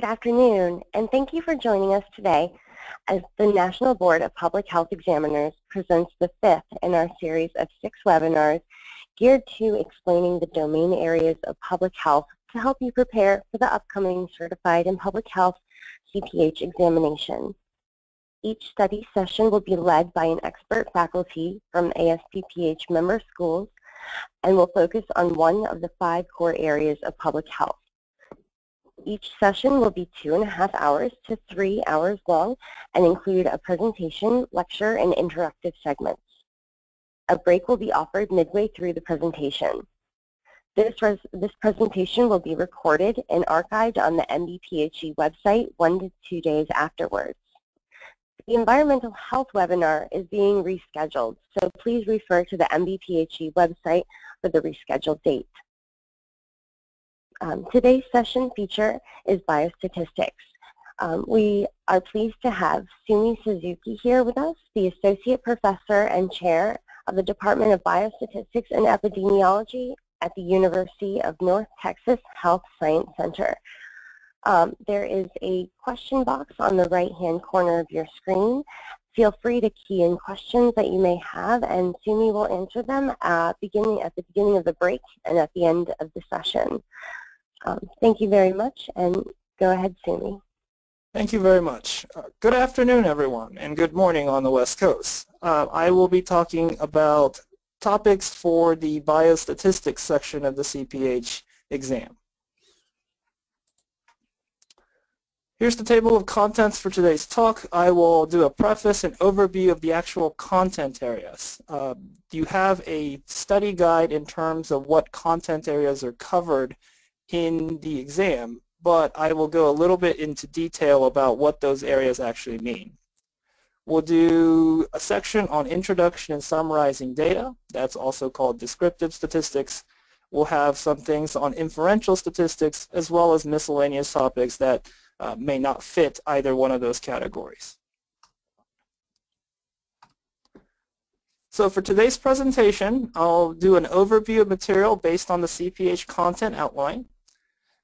Good afternoon, and thank you for joining us today as the National Board of Public Health Examiners presents the fifth in our series of six webinars geared to explaining the domain areas of public health to help you prepare for the upcoming Certified in Public Health CPH examination. Each study session will be led by an expert faculty from ASPPH member schools and will focus on one of the five core areas of public health. Each session will be two and a half hours to three hours long and include a presentation, lecture, and interactive segments. A break will be offered midway through the presentation. This, this presentation will be recorded and archived on the NBPHE website one to two days afterwards. The environmental health webinar is being rescheduled, so please refer to the NBPHE website for the rescheduled date. Um, today's session feature is biostatistics. Um, we are pleased to have Sumi Suzuki here with us, the Associate Professor and Chair of the Department of Biostatistics and Epidemiology at the University of North Texas Health Science Center. Um, there is a question box on the right-hand corner of your screen. Feel free to key in questions that you may have, and Sumi will answer them at, beginning, at the beginning of the break and at the end of the session. Um, thank you very much, and go ahead, Sumi. Thank you very much. Uh, good afternoon, everyone, and good morning on the West Coast. Uh, I will be talking about topics for the biostatistics section of the CPH exam. Here's the table of contents for today's talk. I will do a preface and overview of the actual content areas. Uh, you have a study guide in terms of what content areas are covered in the exam, but I will go a little bit into detail about what those areas actually mean. We'll do a section on introduction and summarizing data. That's also called descriptive statistics. We'll have some things on inferential statistics as well as miscellaneous topics that uh, may not fit either one of those categories. So for today's presentation, I'll do an overview of material based on the CPH content outline.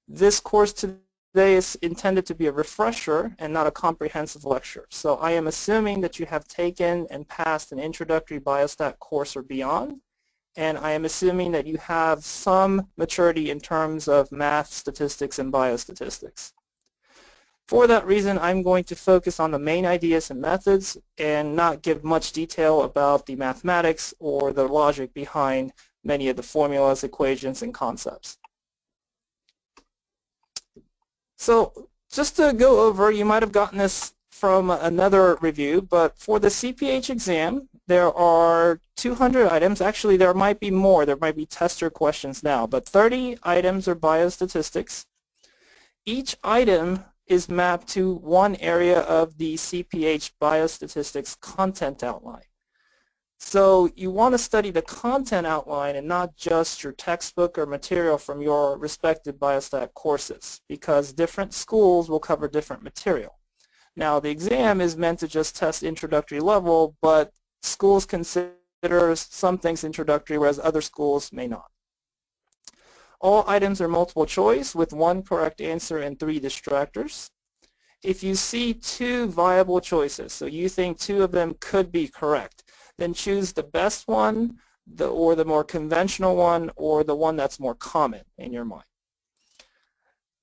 This course today is intended to be a refresher and not a comprehensive lecture. So I am assuming that you have taken and passed an introductory biostat course or beyond, and I am assuming that you have some maturity in terms of math, statistics, and biostatistics. For that reason, I'm going to focus on the main ideas and methods and not give much detail about the mathematics or the logic behind many of the formulas, equations, and concepts. So just to go over, you might have gotten this from another review, but for the CPH exam, there are 200 items. Actually, there might be more. There might be tester questions now, but 30 items are biostatistics. Each item is mapped to one area of the CPH biostatistics content outline. So you want to study the content outline and not just your textbook or material from your respective biostat courses because different schools will cover different material. Now the exam is meant to just test introductory level, but schools consider some things introductory whereas other schools may not. All items are multiple choice with one correct answer and three distractors. If you see two viable choices, so you think two of them could be correct, then choose the best one the, or the more conventional one or the one that's more common in your mind.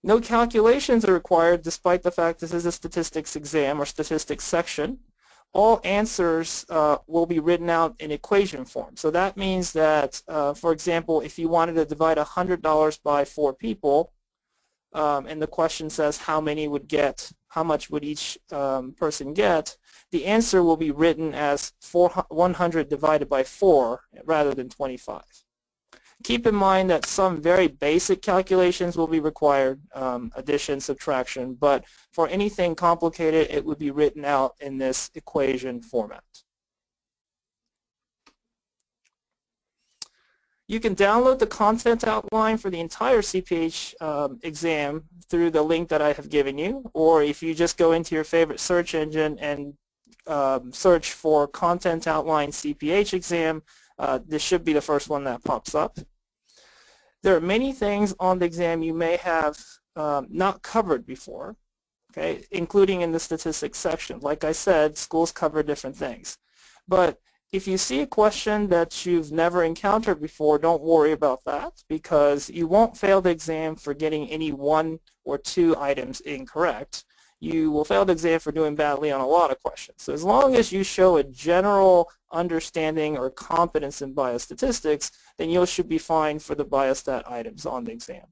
No calculations are required despite the fact this is a statistics exam or statistics section all answers uh, will be written out in equation form. So that means that, uh, for example, if you wanted to divide $100 by four people, um, and the question says how many would get, how much would each um, person get, the answer will be written as 100 divided by 4 rather than 25. Keep in mind that some very basic calculations will be required, um, addition, subtraction, but for anything complicated, it would be written out in this equation format. You can download the content outline for the entire CPH um, exam through the link that I have given you, or if you just go into your favorite search engine and um, search for content outline CPH exam, uh, this should be the first one that pops up. There are many things on the exam you may have um, not covered before. okay, including in the statistics section. Like I said, schools cover different things. But if you see a question that you've never encountered before, don't worry about that because you won't fail the exam for getting any one or two items incorrect. You will fail the exam for doing badly on a lot of questions. So as long as you show a general understanding or competence in biostatistics, then you should be fine for the biostat items on the exam.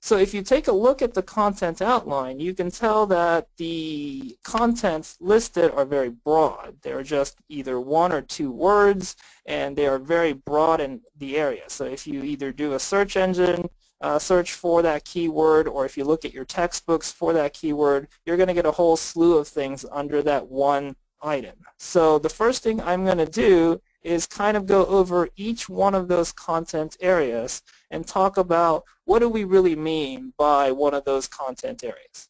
So if you take a look at the content outline, you can tell that the contents listed are very broad. They're just either one or two words, and they are very broad in the area. So if you either do a search engine uh, search for that keyword, or if you look at your textbooks for that keyword, you're going to get a whole slew of things under that one item. So the first thing I'm going to do is kind of go over each one of those content areas and talk about what do we really mean by one of those content areas.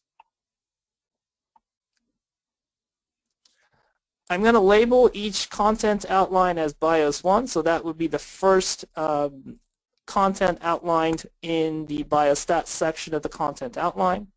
I'm going to label each content outline as BIOS 1, so that would be the first um, content outlined in the biostats section of the content outline.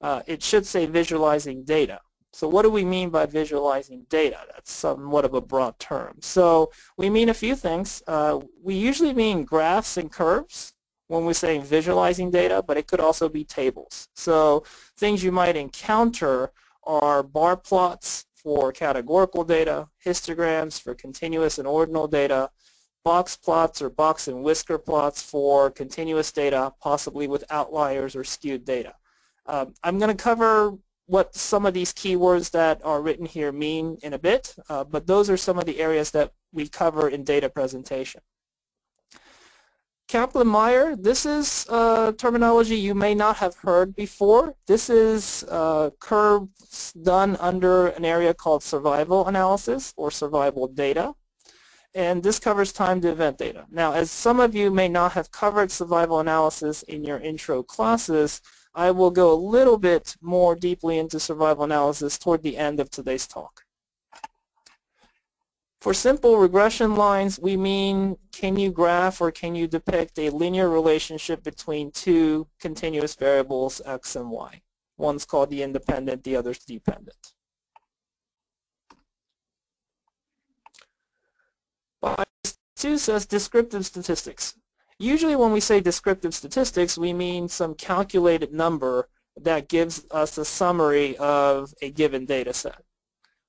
Uh, it should say visualizing data. So what do we mean by visualizing data? That's somewhat of a broad term. So we mean a few things. Uh, we usually mean graphs and curves when we're saying visualizing data, but it could also be tables. So things you might encounter are bar plots for categorical data, histograms for continuous and ordinal data, box plots or box and whisker plots for continuous data, possibly with outliers or skewed data. Um, I'm going to cover what some of these keywords that are written here mean in a bit, uh, but those are some of the areas that we cover in data presentation. Kaplan-Meier, this is uh, terminology you may not have heard before. This is uh, curves done under an area called survival analysis or survival data. And this covers time to event data. Now, as some of you may not have covered survival analysis in your intro classes, I will go a little bit more deeply into survival analysis toward the end of today's talk. For simple regression lines, we mean can you graph or can you depict a linear relationship between two continuous variables x and y. One's called the independent, the other's dependent. BIOS 2 says descriptive statistics. Usually when we say descriptive statistics, we mean some calculated number that gives us a summary of a given data set.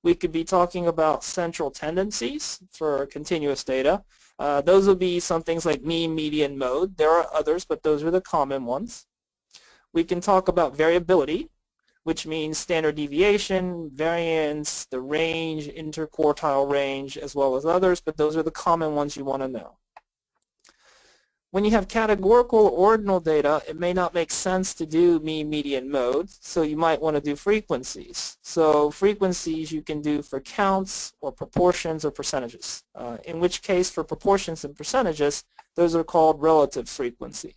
We could be talking about central tendencies for continuous data. Uh, those would be some things like mean, median, mode. There are others, but those are the common ones. We can talk about variability, which means standard deviation, variance, the range, interquartile range, as well as others, but those are the common ones you want to know. When you have categorical ordinal data, it may not make sense to do mean, median, mode, so you might want to do frequencies. So frequencies you can do for counts or proportions or percentages, uh, in which case for proportions and percentages, those are called relative frequency.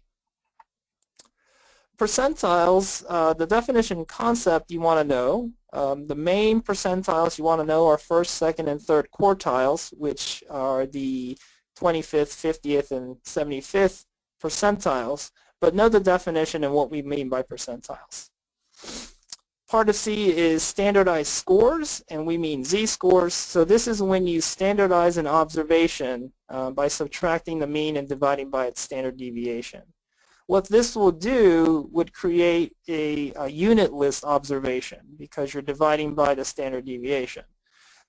Percentiles, uh, the definition concept you want to know, um, the main percentiles you want to know are first, second, and third quartiles, which are the 25th, 50th, and 75th percentiles, but know the definition and what we mean by percentiles. Part of C is standardized scores, and we mean z-scores. So this is when you standardize an observation uh, by subtracting the mean and dividing by its standard deviation. What this will do would create a, a unitless observation because you're dividing by the standard deviation.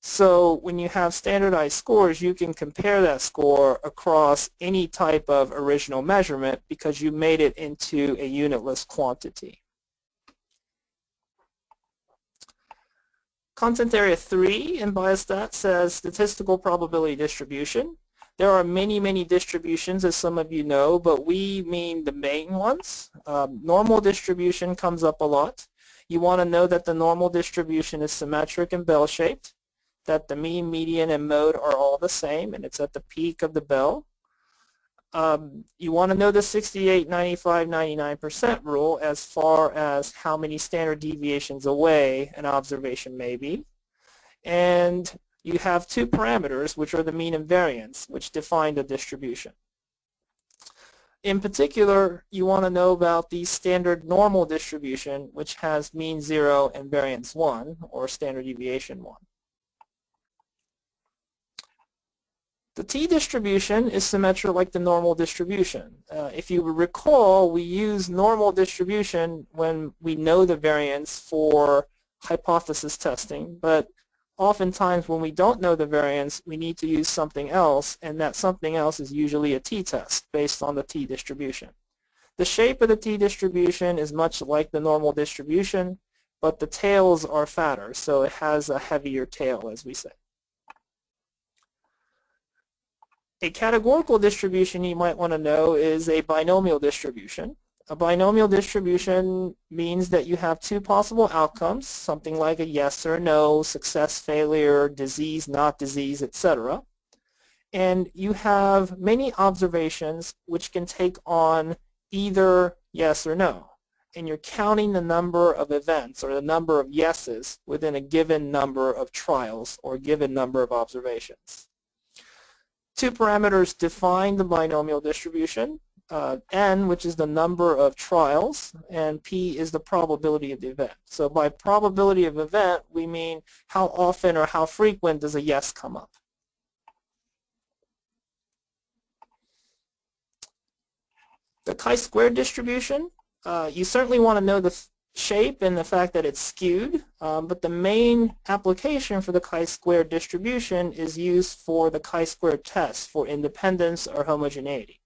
So when you have standardized scores, you can compare that score across any type of original measurement because you made it into a unitless quantity. Content area 3 in Biostat says statistical probability distribution. There are many, many distributions, as some of you know, but we mean the main ones. Um, normal distribution comes up a lot. You want to know that the normal distribution is symmetric and bell-shaped that the mean, median, and mode are all the same, and it's at the peak of the bell. Um, you want to know the 68, 95, 99% rule as far as how many standard deviations away an observation may be. And you have two parameters, which are the mean and variance, which define the distribution. In particular, you want to know about the standard normal distribution, which has mean 0 and variance 1, or standard deviation 1. The t-distribution is symmetric like the normal distribution. Uh, if you recall, we use normal distribution when we know the variance for hypothesis testing, but oftentimes when we don't know the variance, we need to use something else, and that something else is usually a t-test based on the t-distribution. The shape of the t-distribution is much like the normal distribution, but the tails are fatter, so it has a heavier tail, as we say. A categorical distribution you might want to know is a binomial distribution. A binomial distribution means that you have two possible outcomes, something like a yes or no, success, failure, disease, not disease, etc. And you have many observations which can take on either yes or no. And you're counting the number of events or the number of yeses within a given number of trials or a given number of observations. Two parameters define the binomial distribution uh, n, which is the number of trials, and p is the probability of the event. So by probability of event, we mean how often or how frequent does a yes come up. The chi-squared distribution, uh, you certainly want to know the shape and the fact that it's skewed, um, but the main application for the chi-squared distribution is used for the chi-squared test for independence or homogeneity.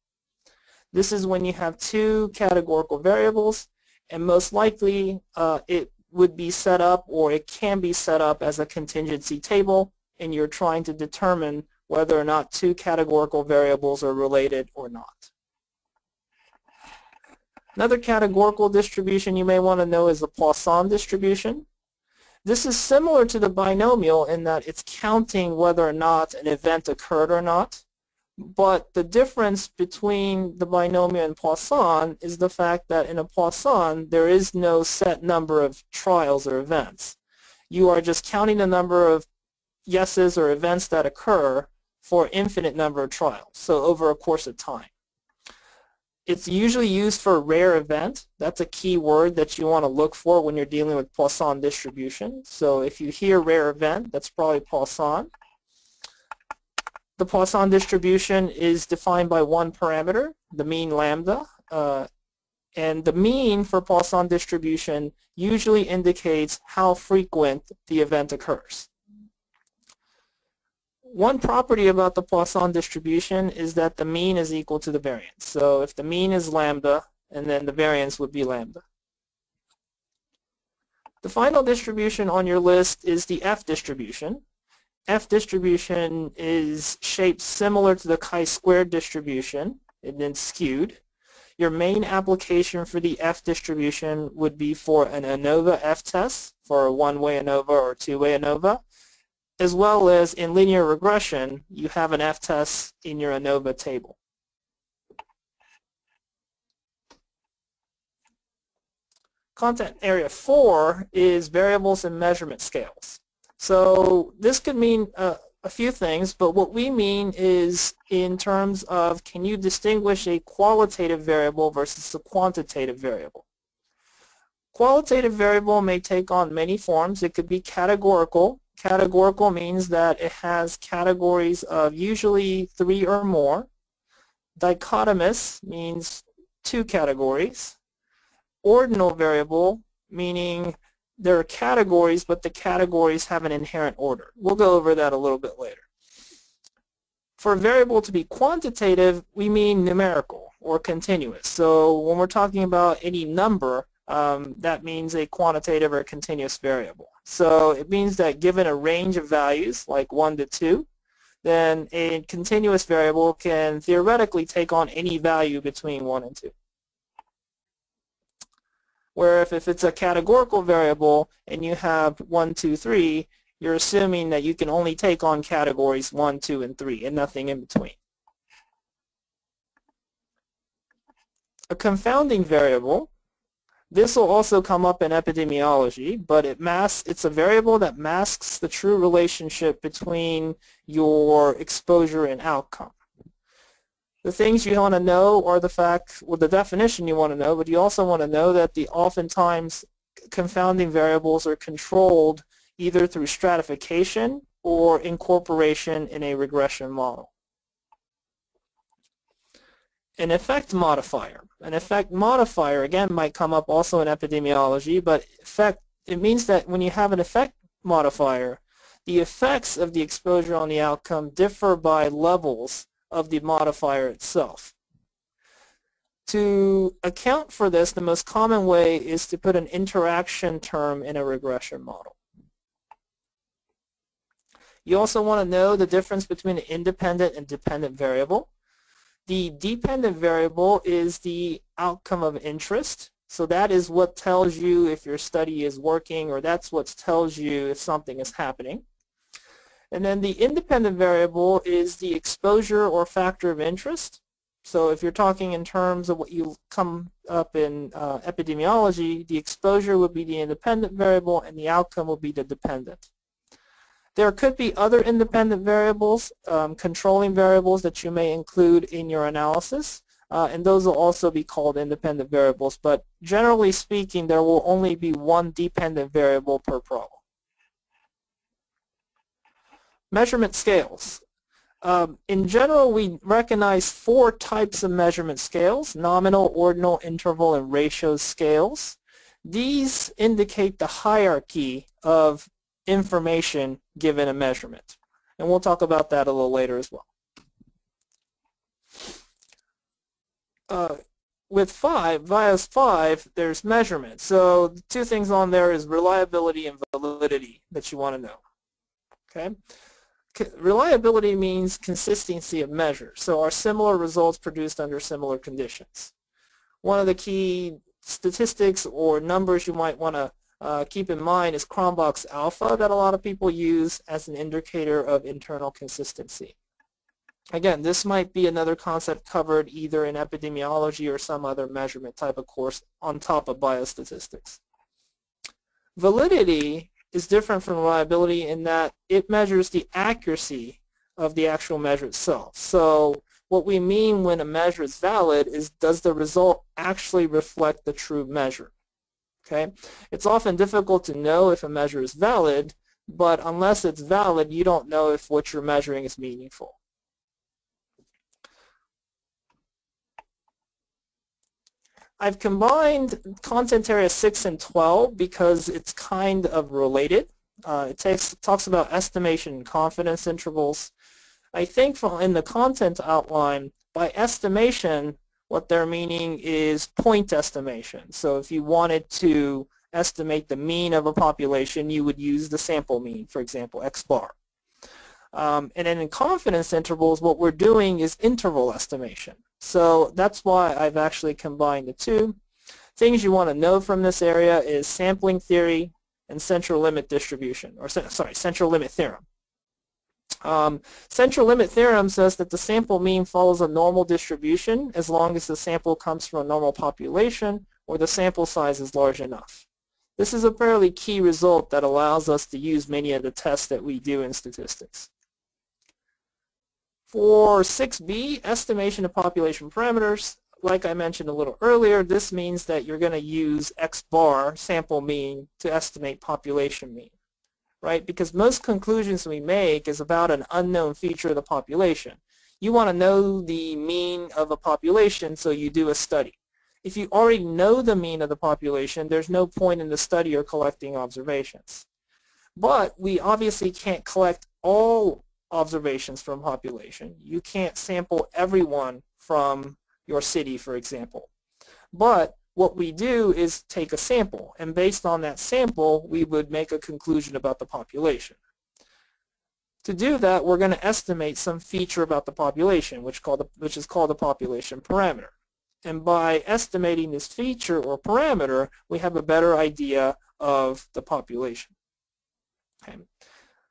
This is when you have two categorical variables, and most likely uh, it would be set up or it can be set up as a contingency table, and you're trying to determine whether or not two categorical variables are related or not. Another categorical distribution you may want to know is the Poisson distribution. This is similar to the binomial in that it's counting whether or not an event occurred or not. But the difference between the binomial and Poisson is the fact that in a Poisson, there is no set number of trials or events. You are just counting the number of yeses or events that occur for infinite number of trials, so over a course of time. It's usually used for a rare event. That's a key word that you want to look for when you're dealing with Poisson distribution. So if you hear rare event, that's probably Poisson. The Poisson distribution is defined by one parameter, the mean lambda, uh, and the mean for Poisson distribution usually indicates how frequent the event occurs. One property about the Poisson distribution is that the mean is equal to the variance. So if the mean is lambda, and then the variance would be lambda. The final distribution on your list is the F distribution. F distribution is shaped similar to the chi-squared distribution and then skewed. Your main application for the F distribution would be for an ANOVA F test for a one-way ANOVA or two-way ANOVA, as well as in linear regression, you have an F test in your ANOVA table. Content area 4 is variables and measurement scales. So this could mean uh, a few things, but what we mean is in terms of can you distinguish a qualitative variable versus a quantitative variable. Qualitative variable may take on many forms. It could be categorical. Categorical means that it has categories of usually three or more. Dichotomous means two categories. Ordinal variable meaning there are categories, but the categories have an inherent order. We'll go over that a little bit later. For a variable to be quantitative, we mean numerical or continuous. So when we're talking about any number, um, that means a quantitative or continuous variable. So it means that given a range of values, like 1 to 2, then a continuous variable can theoretically take on any value between 1 and 2 where if, if it's a categorical variable and you have 1, 2, 3, you're assuming that you can only take on categories 1, 2, and 3 and nothing in between. A confounding variable, this will also come up in epidemiology, but it masks, it's a variable that masks the true relationship between your exposure and outcome. The things you want to know are the fact, well, the definition you want to know, but you also want to know that the oftentimes confounding variables are controlled either through stratification or incorporation in a regression model. An effect modifier. An effect modifier, again, might come up also in epidemiology, but effect, it means that when you have an effect modifier, the effects of the exposure on the outcome differ by levels of the modifier itself. To account for this, the most common way is to put an interaction term in a regression model. You also want to know the difference between an independent and dependent variable. The dependent variable is the outcome of interest. So that is what tells you if your study is working or that's what tells you if something is happening. And then the independent variable is the exposure or factor of interest. So if you're talking in terms of what you come up in uh, epidemiology, the exposure would be the independent variable and the outcome will be the dependent. There could be other independent variables, um, controlling variables that you may include in your analysis, uh, and those will also be called independent variables. But generally speaking, there will only be one dependent variable per problem. Measurement scales. Um, in general, we recognize four types of measurement scales, nominal, ordinal, interval, and ratio scales. These indicate the hierarchy of information given a measurement. And we'll talk about that a little later as well. Uh, with 5, BIOS 5, there's measurement. So the two things on there is reliability and validity that you want to know. Okay reliability means consistency of measure. So are similar results produced under similar conditions? One of the key statistics or numbers you might want to uh, keep in mind is Cronbach's alpha that a lot of people use as an indicator of internal consistency. Again, this might be another concept covered either in epidemiology or some other measurement type of course on top of biostatistics. Validity is different from reliability in that it measures the accuracy of the actual measure itself. So what we mean when a measure is valid is does the result actually reflect the true measure? Okay, It's often difficult to know if a measure is valid, but unless it's valid, you don't know if what you're measuring is meaningful. I've combined content area 6 and 12 because it's kind of related. Uh, it takes, talks about estimation and confidence intervals. I think in the content outline, by estimation, what they're meaning is point estimation. So if you wanted to estimate the mean of a population, you would use the sample mean, for example, x bar. Um, and then in confidence intervals, what we're doing is interval estimation. So that's why I've actually combined the two. Things you want to know from this area is sampling theory and central limit distribution, or sorry, central limit theorem. Um, central limit theorem says that the sample mean follows a normal distribution as long as the sample comes from a normal population or the sample size is large enough. This is a fairly key result that allows us to use many of the tests that we do in statistics. For 6b, estimation of population parameters, like I mentioned a little earlier, this means that you're going to use x bar, sample mean, to estimate population mean, right? Because most conclusions we make is about an unknown feature of the population. You want to know the mean of a population, so you do a study. If you already know the mean of the population, there's no point in the study or collecting observations. But we obviously can't collect all observations from population. You can't sample everyone from your city, for example. But what we do is take a sample, and based on that sample, we would make a conclusion about the population. To do that, we're going to estimate some feature about the population, which, called the, which is called the population parameter. And by estimating this feature or parameter, we have a better idea of the population. Okay.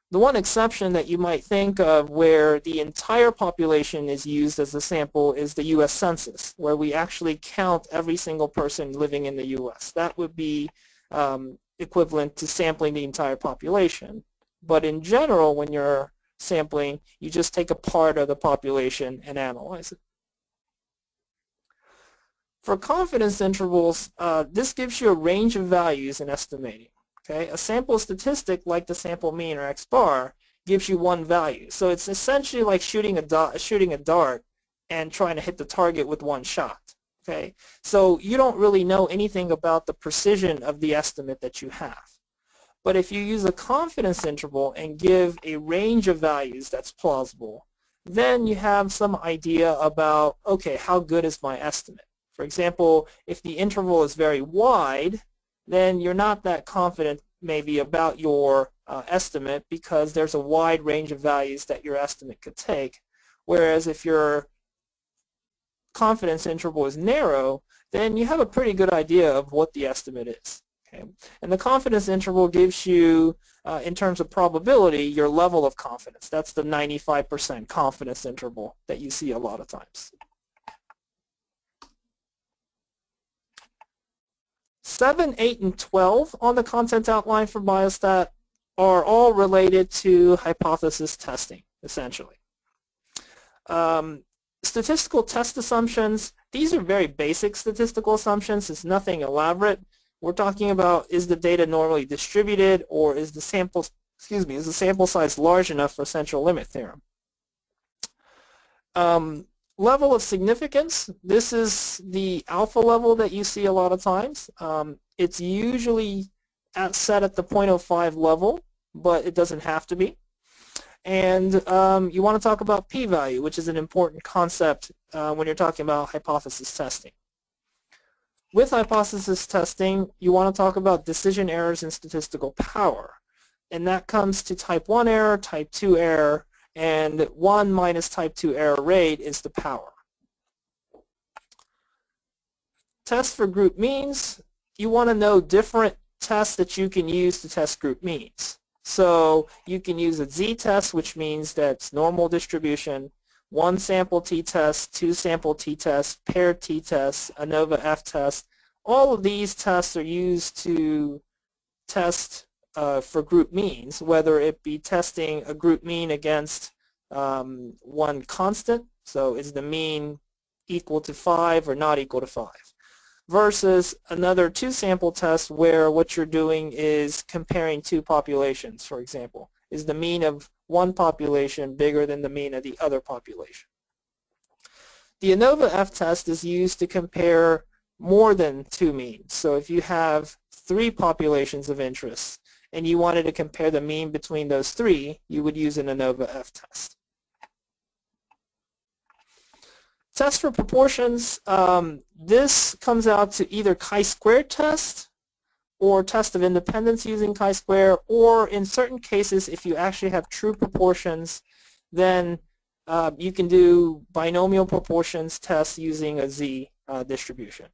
The one exception that you might think of where the entire population is used as a sample is the U.S. Census, where we actually count every single person living in the U.S. That would be um, equivalent to sampling the entire population. But in general, when you're sampling, you just take a part of the population and analyze it. For confidence intervals, uh, this gives you a range of values in estimating. Okay, A sample statistic like the sample mean or x bar gives you one value. So it's essentially like shooting a, shooting a dart and trying to hit the target with one shot. Okay, so you don't really know anything about the precision of the estimate that you have. But if you use a confidence interval and give a range of values that's plausible, then you have some idea about, okay, how good is my estimate? For example, if the interval is very wide, then you're not that confident maybe about your uh, estimate because there's a wide range of values that your estimate could take. Whereas if your confidence interval is narrow, then you have a pretty good idea of what the estimate is. Okay? And the confidence interval gives you, uh, in terms of probability, your level of confidence. That's the 95% confidence interval that you see a lot of times. 7, 8, and 12 on the content outline for biostat are all related to hypothesis testing, essentially. Um, statistical test assumptions, these are very basic statistical assumptions. It's nothing elaborate. We're talking about is the data normally distributed or is the sample, excuse me, is the sample size large enough for central limit theorem? Um, level of significance, this is the alpha level that you see a lot of times. Um, it's usually at, set at the 0.05 level, but it doesn't have to be. And um, you want to talk about p-value, which is an important concept uh, when you're talking about hypothesis testing. With hypothesis testing, you want to talk about decision errors and statistical power. And that comes to type 1 error, type 2 error, and 1 minus type 2 error rate is the power. Test for group means, you want to know different tests that you can use to test group means. So you can use a z-test, which means that's normal distribution, one sample t-test, two sample t-test, paired t-test, ANOVA f-test. All of these tests are used to test uh, for group means, whether it be testing a group mean against um, one constant, so is the mean equal to 5 or not equal to 5 versus another two-sample test where what you're doing is comparing two populations, for example. Is the mean of one population bigger than the mean of the other population? The ANOVA F test is used to compare more than two means. So if you have three populations of interest and you wanted to compare the mean between those three, you would use an ANOVA F test. Test for proportions, um, this comes out to either chi-square test or test of independence using chi-square, or in certain cases, if you actually have true proportions, then uh, you can do binomial proportions test using a z uh, distribution.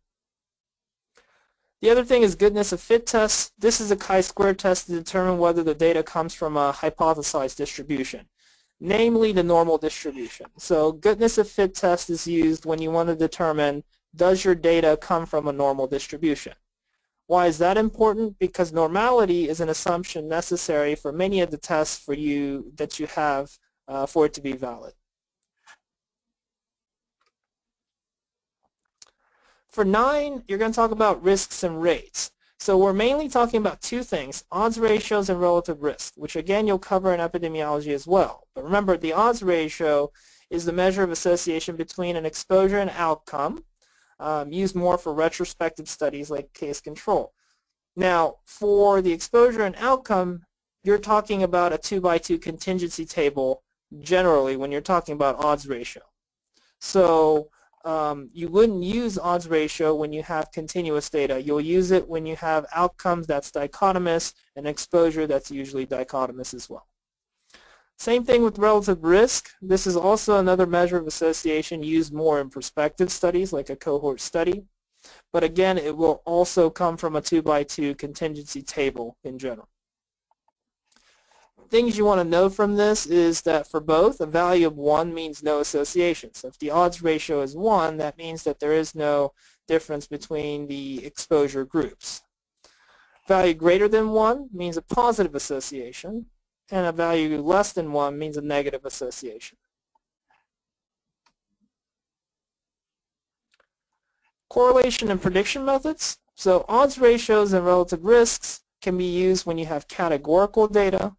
The other thing is goodness of fit test. This is a chi-square test to determine whether the data comes from a hypothesized distribution namely the normal distribution. So goodness of fit test is used when you want to determine does your data come from a normal distribution. Why is that important? Because normality is an assumption necessary for many of the tests for you that you have uh, for it to be valid. For 9, you're going to talk about risks and rates. So we're mainly talking about two things, odds ratios and relative risk, which again you'll cover in epidemiology as well. But remember, the odds ratio is the measure of association between an exposure and outcome, um, used more for retrospective studies like case control. Now, for the exposure and outcome, you're talking about a 2 by 2 contingency table generally when you're talking about odds ratio. So um, you wouldn't use odds ratio when you have continuous data. You'll use it when you have outcomes that's dichotomous and exposure that's usually dichotomous as well. Same thing with relative risk. This is also another measure of association used more in prospective studies like a cohort study. But again, it will also come from a 2 by 2 contingency table in general things you want to know from this is that for both, a value of 1 means no association. So if the odds ratio is 1, that means that there is no difference between the exposure groups. Value greater than 1 means a positive association, and a value less than 1 means a negative association. Correlation and prediction methods. So odds ratios and relative risks can be used when you have categorical data.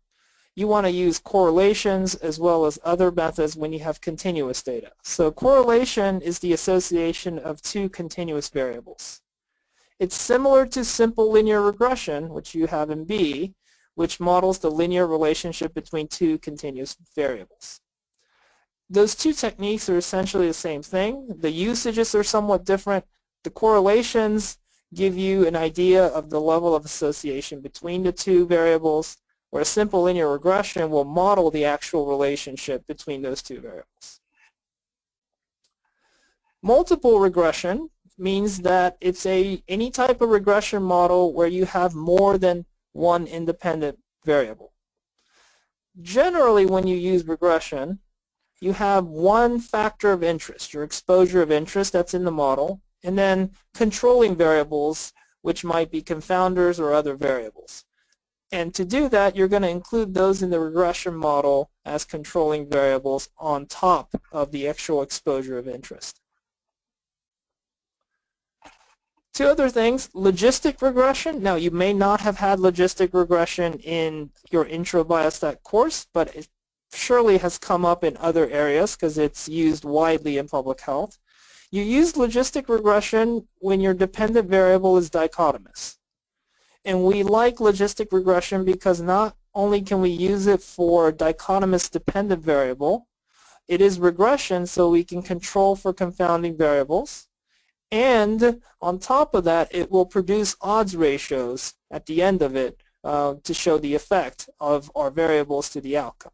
You want to use correlations as well as other methods when you have continuous data. So correlation is the association of two continuous variables. It's similar to simple linear regression, which you have in B, which models the linear relationship between two continuous variables. Those two techniques are essentially the same thing. The usages are somewhat different. The correlations give you an idea of the level of association between the two variables, where a simple linear regression will model the actual relationship between those two variables. Multiple regression means that it's a any type of regression model where you have more than one independent variable. Generally, when you use regression, you have one factor of interest, your exposure of interest that's in the model, and then controlling variables, which might be confounders or other variables. And to do that, you're going to include those in the regression model as controlling variables on top of the actual exposure of interest. Two other things, logistic regression. Now, you may not have had logistic regression in your intro biostat course, but it surely has come up in other areas because it's used widely in public health. You use logistic regression when your dependent variable is dichotomous. And we like logistic regression because not only can we use it for dichotomous dependent variable, it is regression so we can control for confounding variables. And on top of that, it will produce odds ratios at the end of it uh, to show the effect of our variables to the outcome.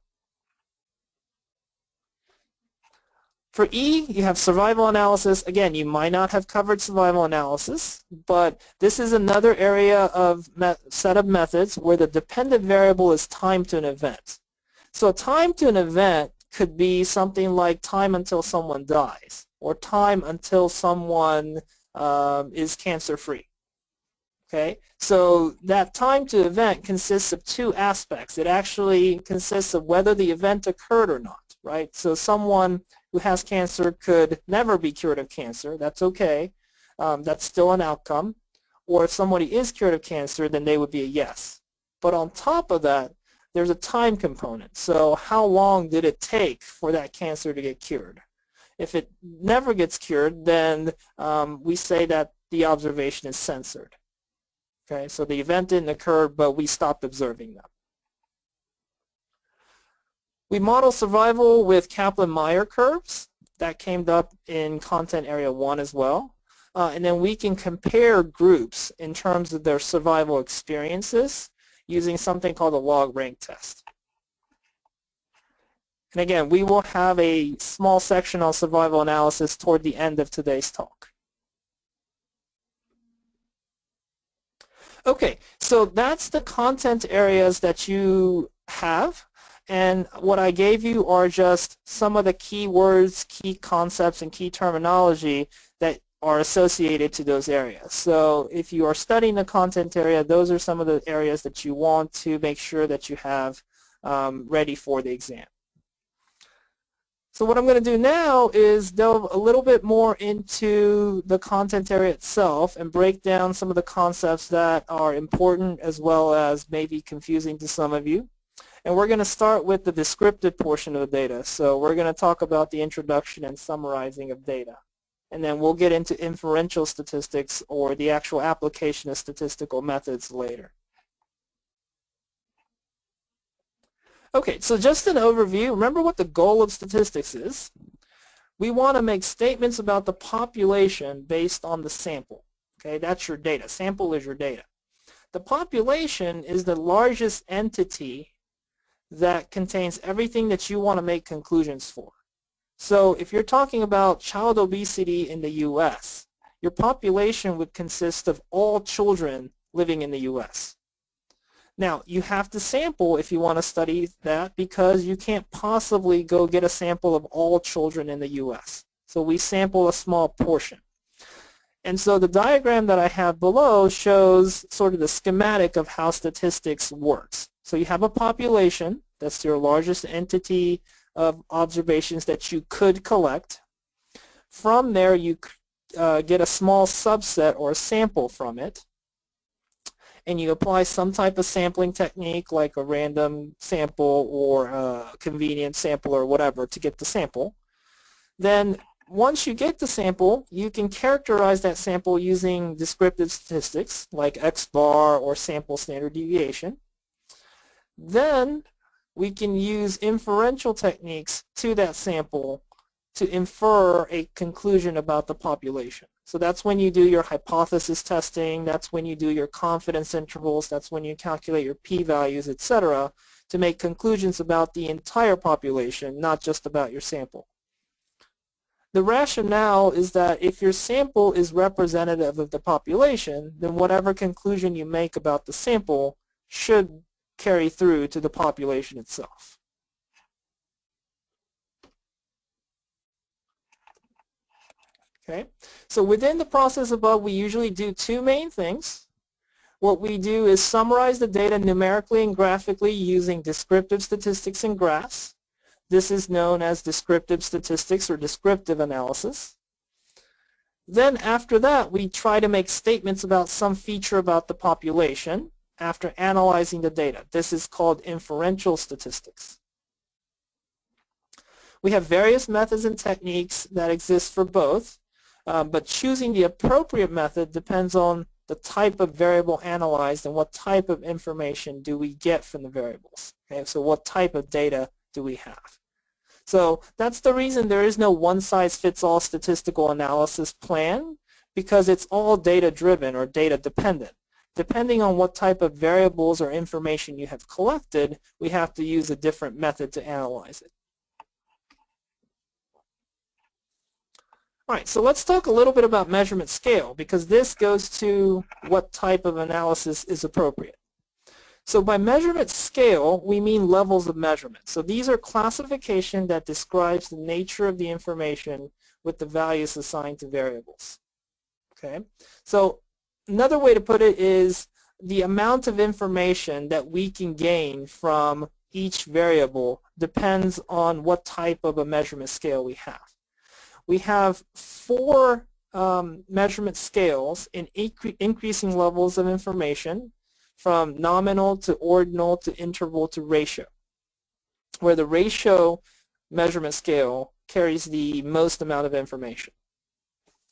For E, you have survival analysis. Again, you might not have covered survival analysis, but this is another area of set of methods where the dependent variable is time to an event. So time to an event could be something like time until someone dies or time until someone um, is cancer-free. Okay, so that time to event consists of two aspects. It actually consists of whether the event occurred or not, right? So someone who has cancer could never be cured of cancer. That's okay. Um, that's still an outcome. Or if somebody is cured of cancer, then they would be a yes. But on top of that, there's a time component. So how long did it take for that cancer to get cured? If it never gets cured, then um, we say that the observation is censored. Okay, so the event didn't occur, but we stopped observing them. We model survival with Kaplan-Meier curves. That came up in content area 1 as well. Uh, and then we can compare groups in terms of their survival experiences using something called a log rank test. And again, we will have a small section on survival analysis toward the end of today's talk. Okay, so that's the content areas that you have. And what I gave you are just some of the key words, key concepts, and key terminology that are associated to those areas. So if you are studying the content area, those are some of the areas that you want to make sure that you have um, ready for the exam. So what I'm going to do now is delve a little bit more into the content area itself and break down some of the concepts that are important as well as maybe confusing to some of you. And we're going to start with the descriptive portion of the data. So we're going to talk about the introduction and summarizing of data. And then we'll get into inferential statistics or the actual application of statistical methods later. Okay, so just an overview. Remember what the goal of statistics is. We want to make statements about the population based on the sample. Okay, that's your data. Sample is your data. The population is the largest entity that contains everything that you want to make conclusions for. So if you're talking about child obesity in the U.S., your population would consist of all children living in the U.S. Now, you have to sample if you want to study that because you can't possibly go get a sample of all children in the U.S. So we sample a small portion. And so the diagram that I have below shows sort of the schematic of how statistics works. So you have a population, that's your largest entity of observations that you could collect. From there, you uh, get a small subset or a sample from it, and you apply some type of sampling technique like a random sample or a convenient sample or whatever to get the sample, then once you get the sample, you can characterize that sample using descriptive statistics like X bar or sample standard deviation. Then we can use inferential techniques to that sample to infer a conclusion about the population. So that's when you do your hypothesis testing, that's when you do your confidence intervals, that's when you calculate your p-values, etc., to make conclusions about the entire population, not just about your sample. The rationale is that if your sample is representative of the population, then whatever conclusion you make about the sample should carry through to the population itself. Okay, so within the process above, we usually do two main things. What we do is summarize the data numerically and graphically using descriptive statistics and graphs. This is known as descriptive statistics or descriptive analysis. Then after that, we try to make statements about some feature about the population after analyzing the data. This is called inferential statistics. We have various methods and techniques that exist for both. Um, but choosing the appropriate method depends on the type of variable analyzed and what type of information do we get from the variables. Okay, so what type of data do we have? So that's the reason there is no one-size-fits-all statistical analysis plan because it's all data-driven or data-dependent. Depending on what type of variables or information you have collected, we have to use a different method to analyze it. All right, so let's talk a little bit about measurement scale because this goes to what type of analysis is appropriate. So by measurement scale, we mean levels of measurement. So these are classification that describes the nature of the information with the values assigned to variables. Okay, so another way to put it is the amount of information that we can gain from each variable depends on what type of a measurement scale we have we have four um, measurement scales in incre increasing levels of information from nominal to ordinal to interval to ratio, where the ratio measurement scale carries the most amount of information.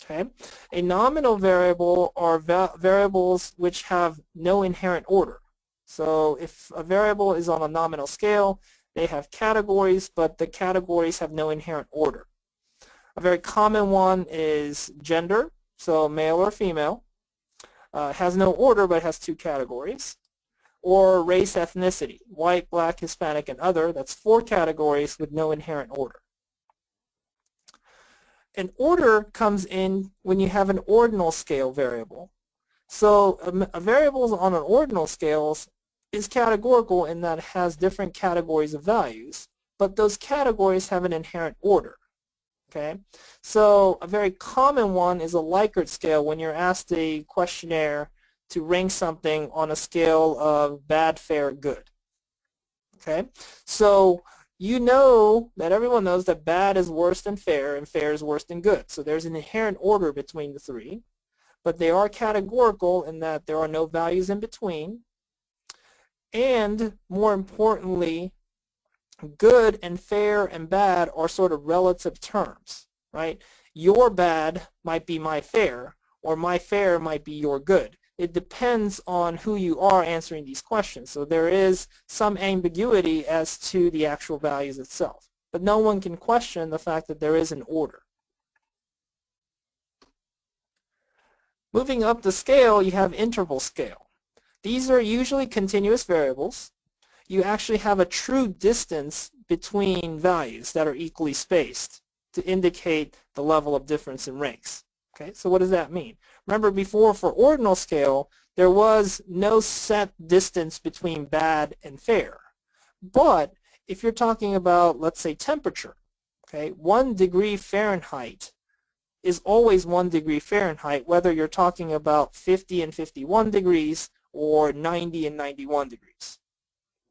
Okay, A nominal variable are va variables which have no inherent order. So if a variable is on a nominal scale, they have categories, but the categories have no inherent order. A very common one is gender, so male or female. Uh, has no order but has two categories. Or race ethnicity, white, black, Hispanic, and other. That's four categories with no inherent order. An order comes in when you have an ordinal scale variable. So a, a variable on an ordinal scale is categorical in that it has different categories of values, but those categories have an inherent order. Okay, so a very common one is a Likert scale when you're asked a questionnaire to rank something on a scale of bad, fair, good. Okay, so you know that everyone knows that bad is worse than fair and fair is worse than good. So there's an inherent order between the three, but they are categorical in that there are no values in between. And more importantly, good and fair and bad are sort of relative terms, right? Your bad might be my fair, or my fair might be your good. It depends on who you are answering these questions. So there is some ambiguity as to the actual values itself. But no one can question the fact that there is an order. Moving up the scale, you have interval scale. These are usually continuous variables you actually have a true distance between values that are equally spaced to indicate the level of difference in ranks. Okay, so what does that mean? Remember before for ordinal scale, there was no set distance between bad and fair. But if you're talking about, let's say, temperature, okay, one degree Fahrenheit is always one degree Fahrenheit, whether you're talking about 50 and 51 degrees or 90 and 91 degrees.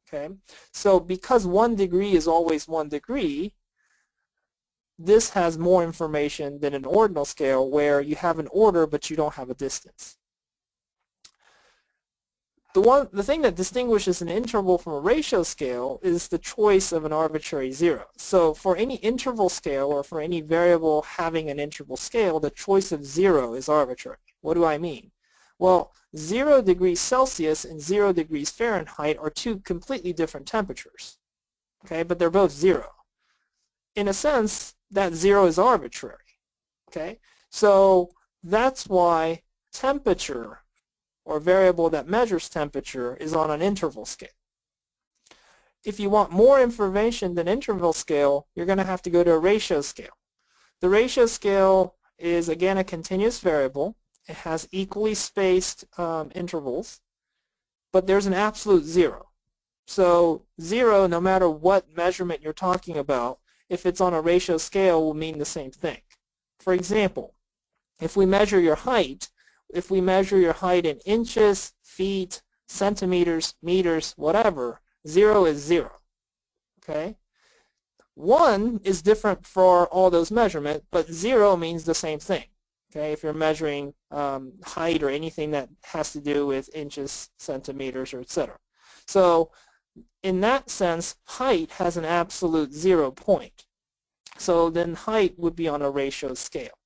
Okay, so because one degree is always one degree, this has more information than an ordinal scale where you have an order but you don't have a distance. The, one, the thing that distinguishes an interval from a ratio scale is the choice of an arbitrary zero. So for any interval scale or for any variable having an interval scale, the choice of zero is arbitrary. What do I mean? Well, 0 degrees Celsius and 0 degrees Fahrenheit are two completely different temperatures. Okay, but they're both 0. In a sense, that 0 is arbitrary. Okay, so that's why temperature or variable that measures temperature is on an interval scale. If you want more information than interval scale, you're going to have to go to a ratio scale. The ratio scale is again a continuous variable it has equally spaced um, intervals, but there's an absolute zero. So zero, no matter what measurement you're talking about, if it's on a ratio scale, will mean the same thing. For example, if we measure your height, if we measure your height in inches, feet, centimeters, meters, whatever, zero is zero. Okay? One is different for all those measurements, but zero means the same thing okay, if you're measuring um, height or anything that has to do with inches, centimeters, or etc. So in that sense, height has an absolute zero point. So then height would be on a ratio scale.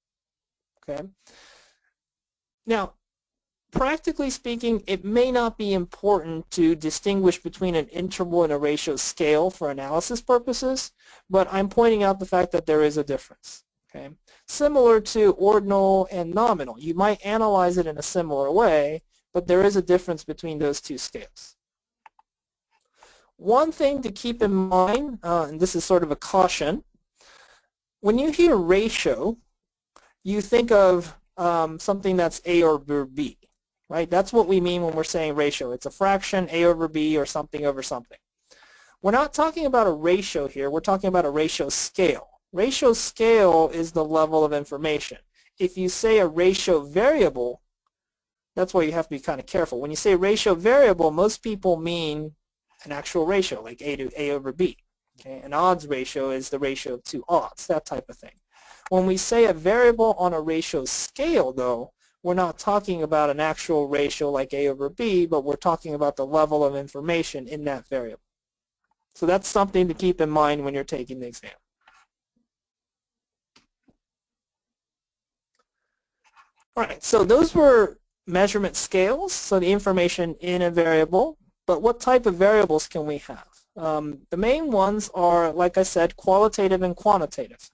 Okay. Now, practically speaking, it may not be important to distinguish between an interval and a ratio scale for analysis purposes, but I'm pointing out the fact that there is a difference. Okay similar to ordinal and nominal. You might analyze it in a similar way, but there is a difference between those two scales. One thing to keep in mind, uh, and this is sort of a caution, when you hear ratio, you think of um, something that's A over B, right? That's what we mean when we're saying ratio. It's a fraction, A over B, or something over something. We're not talking about a ratio here. We're talking about a ratio scale. Ratio scale is the level of information. If you say a ratio variable, that's why you have to be kind of careful. When you say ratio variable, most people mean an actual ratio, like A to A over B. Okay? An odds ratio is the ratio of two odds, that type of thing. When we say a variable on a ratio scale, though, we're not talking about an actual ratio like A over B, but we're talking about the level of information in that variable. So that's something to keep in mind when you're taking the exam. All right, so those were measurement scales, so the information in a variable. But what type of variables can we have? Um, the main ones are, like I said, qualitative and quantitative.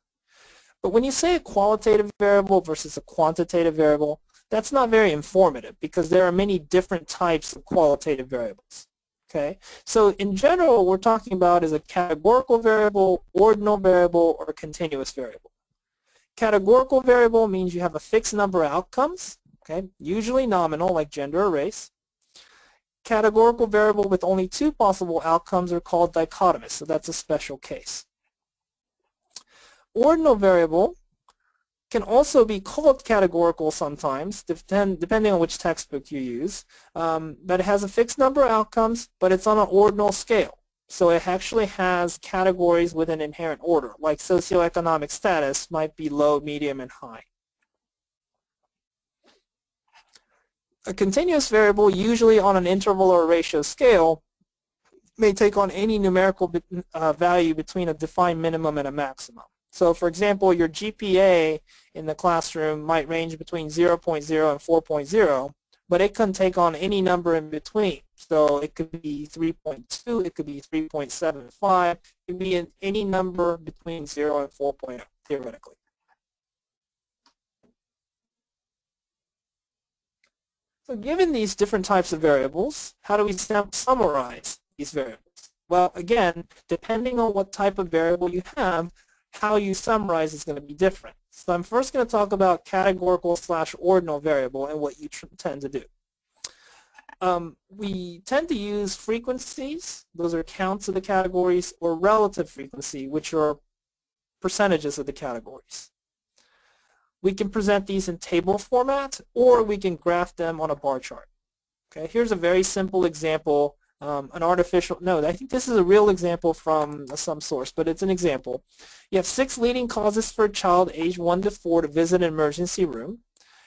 But when you say a qualitative variable versus a quantitative variable, that's not very informative because there are many different types of qualitative variables. Okay, so in general, what we're talking about is a categorical variable, ordinal variable, or continuous variable. Categorical variable means you have a fixed number of outcomes, okay, usually nominal like gender or race. Categorical variable with only two possible outcomes are called dichotomous, so that's a special case. Ordinal variable can also be called categorical sometimes, depend, depending on which textbook you use, um, but it has a fixed number of outcomes, but it's on an ordinal scale. So it actually has categories with an inherent order, like socioeconomic status might be low, medium, and high. A continuous variable, usually on an interval or ratio scale, may take on any numerical uh, value between a defined minimum and a maximum. So for example, your GPA in the classroom might range between 0.0 and 4.0, but it can take on any number in between. So it could be 3.2, it could be 3.75, it could be any number between 0 and 4.0, theoretically. So given these different types of variables, how do we summarize these variables? Well, again, depending on what type of variable you have, how you summarize is going to be different. So I'm first going to talk about categorical slash ordinal variable and what you tend to do. Um, we tend to use frequencies, those are counts of the categories, or relative frequency, which are percentages of the categories. We can present these in table format, or we can graph them on a bar chart. Okay, here's a very simple example um, an artificial, no, I think this is a real example from some source, but it's an example. You have six leading causes for a child age 1 to 4 to visit an emergency room,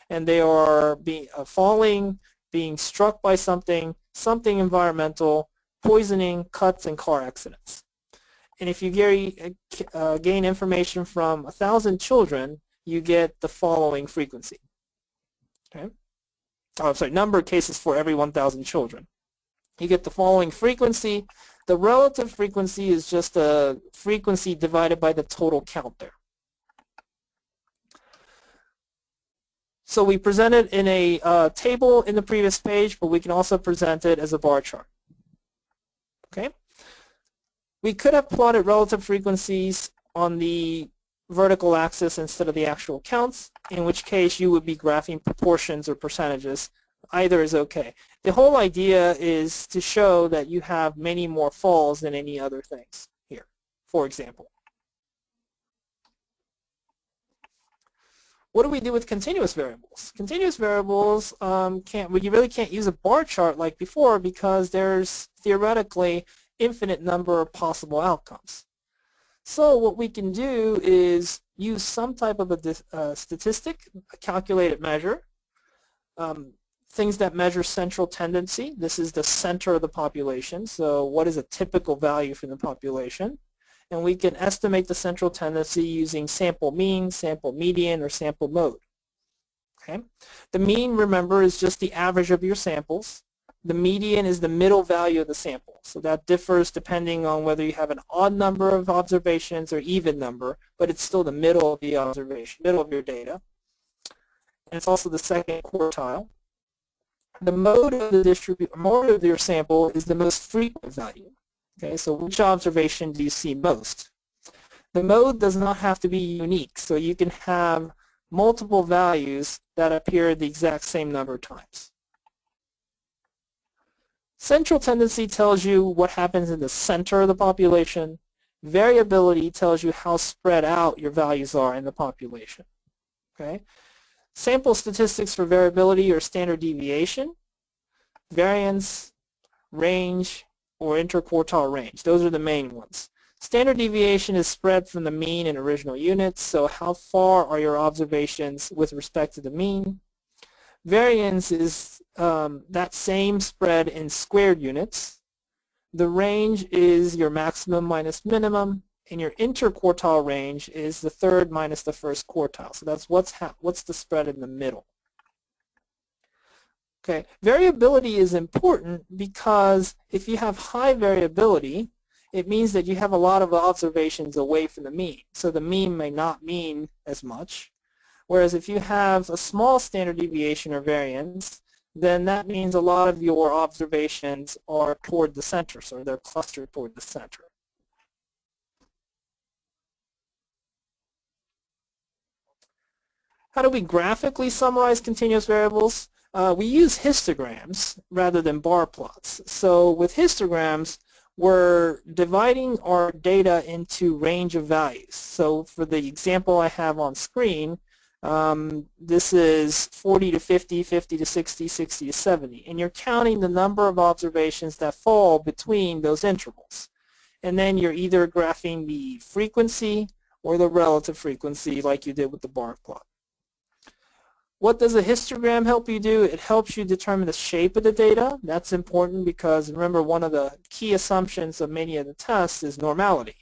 and they are being, uh, falling, being struck by something, something environmental, poisoning, cuts, and car accidents. And if you gain, uh, gain information from 1,000 children, you get the following frequency. Okay? Oh, sorry, number of cases for every 1,000 children. You get the following frequency. The relative frequency is just a frequency divided by the total count there. So we present it in a uh, table in the previous page, but we can also present it as a bar chart. Okay. We could have plotted relative frequencies on the vertical axis instead of the actual counts, in which case you would be graphing proportions or percentages. Either is okay. The whole idea is to show that you have many more falls than any other things here, for example. What do we do with continuous variables? Continuous variables um, can't, well, you really can't use a bar chart like before because there's theoretically infinite number of possible outcomes. So what we can do is use some type of a uh, statistic, a calculated measure, um, things that measure central tendency. This is the center of the population. So what is a typical value for the population? And we can estimate the central tendency using sample mean, sample median, or sample mode. Okay. The mean, remember, is just the average of your samples. The median is the middle value of the sample. So that differs depending on whether you have an odd number of observations or even number, but it's still the middle of the observation, middle of your data. And it's also the second quartile. The mode of the distribute mode of your sample is the most frequent value. Okay, so which observation do you see most? The mode does not have to be unique, so you can have multiple values that appear the exact same number of times. Central tendency tells you what happens in the center of the population. Variability tells you how spread out your values are in the population. Okay? Sample statistics for variability are standard deviation, variance, range, or interquartile range. Those are the main ones. Standard deviation is spread from the mean in original units, so how far are your observations with respect to the mean? Variance is um, that same spread in squared units. The range is your maximum minus minimum, and your interquartile range is the third minus the first quartile. So that's what's, what's the spread in the middle. Okay, variability is important because if you have high variability, it means that you have a lot of observations away from the mean. So the mean may not mean as much. Whereas if you have a small standard deviation or variance, then that means a lot of your observations are toward the center, so they're clustered toward the center. How do we graphically summarize continuous variables? Uh, we use histograms rather than bar plots. So with histograms, we're dividing our data into range of values. So for the example I have on screen, um, this is 40 to 50, 50 to 60, 60 to 70. And you're counting the number of observations that fall between those intervals. And then you're either graphing the frequency or the relative frequency like you did with the bar plot. What does a histogram help you do? It helps you determine the shape of the data. That's important because remember one of the key assumptions of many of the tests is normality.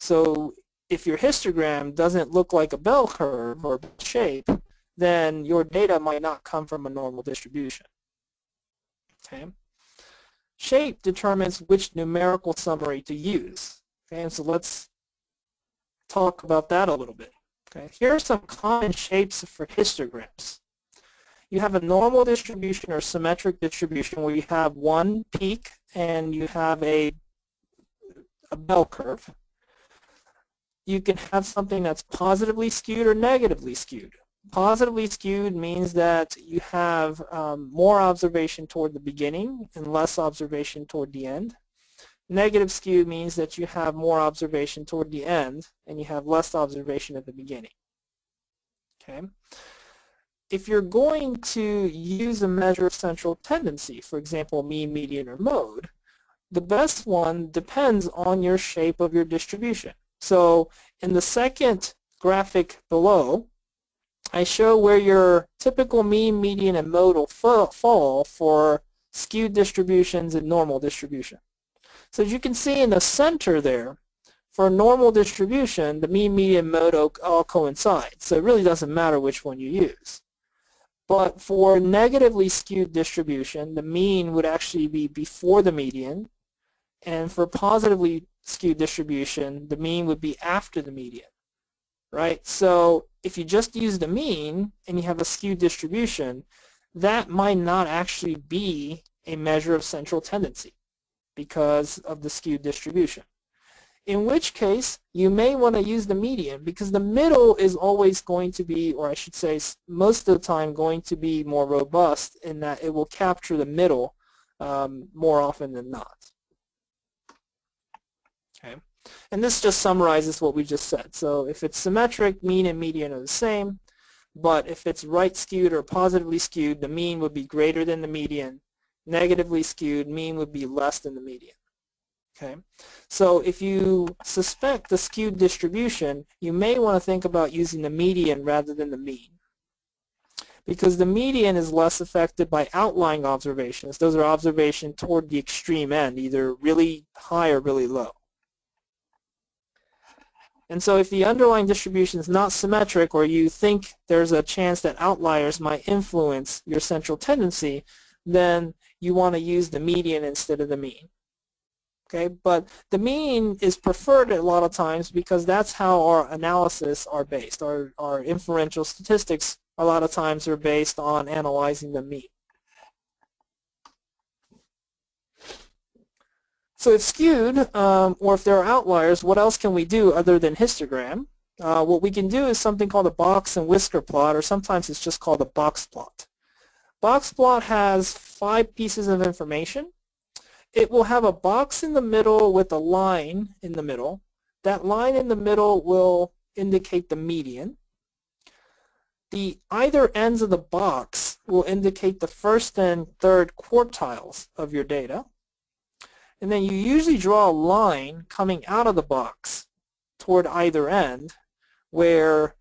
So if your histogram doesn't look like a bell curve or shape, then your data might not come from a normal distribution. Okay. Shape determines which numerical summary to use. Okay, and so let's talk about that a little bit. Okay, here are some common shapes for histograms. You have a normal distribution or symmetric distribution where you have one peak and you have a, a bell curve you can have something that's positively skewed or negatively skewed. Positively skewed means that you have um, more observation toward the beginning and less observation toward the end. Negative skewed means that you have more observation toward the end and you have less observation at the beginning. Okay. If you're going to use a measure of central tendency, for example, mean, median, or mode, the best one depends on your shape of your distribution. So in the second graphic below, I show where your typical mean, median, and mode will fall for skewed distributions and normal distribution. So as you can see in the center there, for a normal distribution, the mean, median, and mode all coincide. So it really doesn't matter which one you use. But for negatively skewed distribution, the mean would actually be before the median. And for positively skewed distribution, the mean would be after the median. Right? So if you just use the mean and you have a skewed distribution, that might not actually be a measure of central tendency because of the skewed distribution. In which case, you may want to use the median because the middle is always going to be, or I should say most of the time, going to be more robust in that it will capture the middle um, more often than not. And this just summarizes what we just said. So if it's symmetric, mean and median are the same. But if it's right skewed or positively skewed, the mean would be greater than the median. Negatively skewed, mean would be less than the median. Okay, so if you suspect a skewed distribution, you may want to think about using the median rather than the mean. Because the median is less affected by outlying observations. Those are observations toward the extreme end, either really high or really low. And so if the underlying distribution is not symmetric or you think there's a chance that outliers might influence your central tendency, then you want to use the median instead of the mean. Okay, but the mean is preferred a lot of times because that's how our analysis are based. Our, our inferential statistics a lot of times are based on analyzing the mean. So if skewed, um, or if there are outliers, what else can we do other than histogram? Uh, what we can do is something called a box and whisker plot, or sometimes it's just called a box plot. Box plot has five pieces of information. It will have a box in the middle with a line in the middle. That line in the middle will indicate the median. The either ends of the box will indicate the first and third quartiles of your data. And then you usually draw a line coming out of the box toward either end where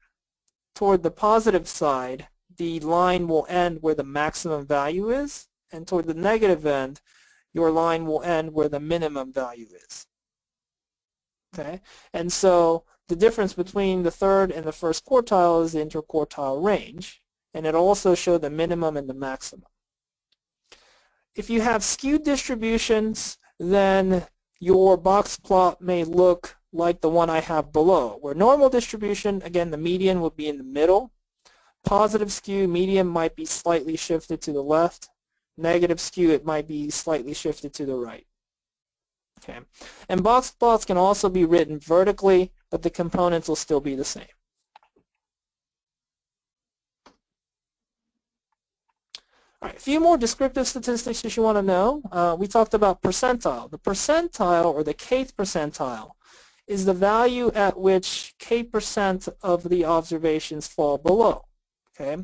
toward the positive side the line will end where the maximum value is and toward the negative end your line will end where the minimum value is. Okay, and so the difference between the third and the first quartile is the interquartile range and it also shows the minimum and the maximum. If you have skewed distributions then your box plot may look like the one I have below, where normal distribution, again, the median would be in the middle. Positive skew, median might be slightly shifted to the left. Negative skew, it might be slightly shifted to the right. Okay, And box plots can also be written vertically, but the components will still be the same. A few more descriptive statistics that you want to know. Uh, we talked about percentile. The percentile, or the kth percentile, is the value at which k percent of the observations fall below. Okay,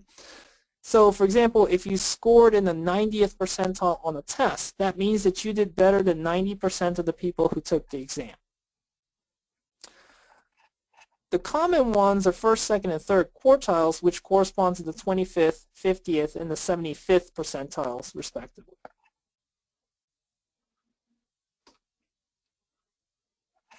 so for example, if you scored in the 90th percentile on a test, that means that you did better than 90% of the people who took the exam. The common ones are first, second, and third quartiles, which correspond to the 25th, 50th, and the 75th percentiles, respectively.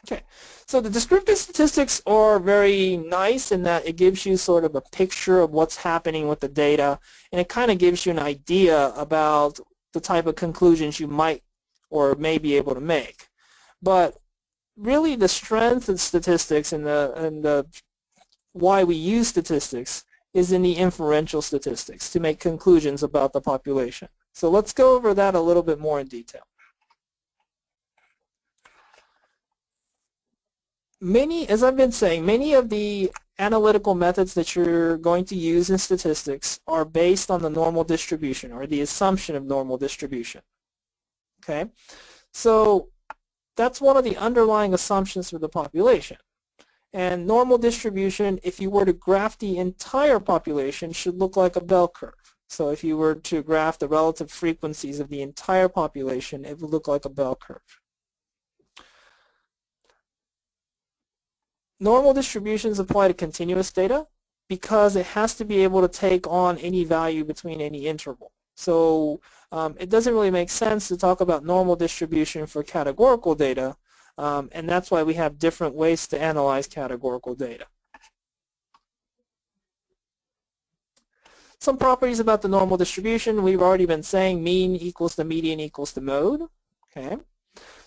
Okay, so the descriptive statistics are very nice in that it gives you sort of a picture of what's happening with the data, and it kind of gives you an idea about the type of conclusions you might or may be able to make. But really the strength of statistics and the and the why we use statistics is in the inferential statistics to make conclusions about the population. So let's go over that a little bit more in detail. Many, as I've been saying, many of the analytical methods that you're going to use in statistics are based on the normal distribution or the assumption of normal distribution. Okay, so that's one of the underlying assumptions for the population. And normal distribution, if you were to graph the entire population, should look like a bell curve. So if you were to graph the relative frequencies of the entire population, it would look like a bell curve. Normal distributions apply to continuous data because it has to be able to take on any value between any interval. So um, it doesn't really make sense to talk about normal distribution for categorical data, um, and that's why we have different ways to analyze categorical data. Some properties about the normal distribution, we've already been saying mean equals the median equals the mode. Okay.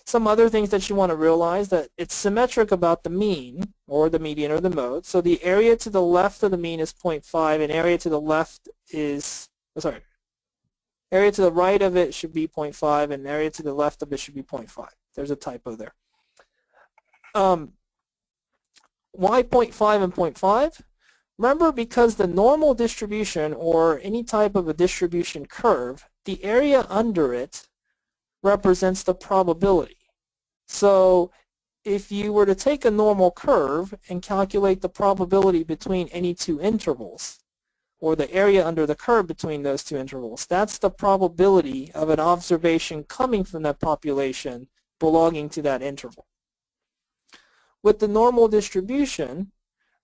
Some other things that you want to realize that it's symmetric about the mean or the median or the mode. So the area to the left of the mean is 0.5 and area to the left is, sorry, area to the right of it should be 0.5 and area to the left of it should be 0.5. There's a typo there. Um, why 0.5 and 0.5? Remember, because the normal distribution or any type of a distribution curve, the area under it represents the probability. So if you were to take a normal curve and calculate the probability between any two intervals, or the area under the curve between those two intervals, that's the probability of an observation coming from that population belonging to that interval. With the normal distribution,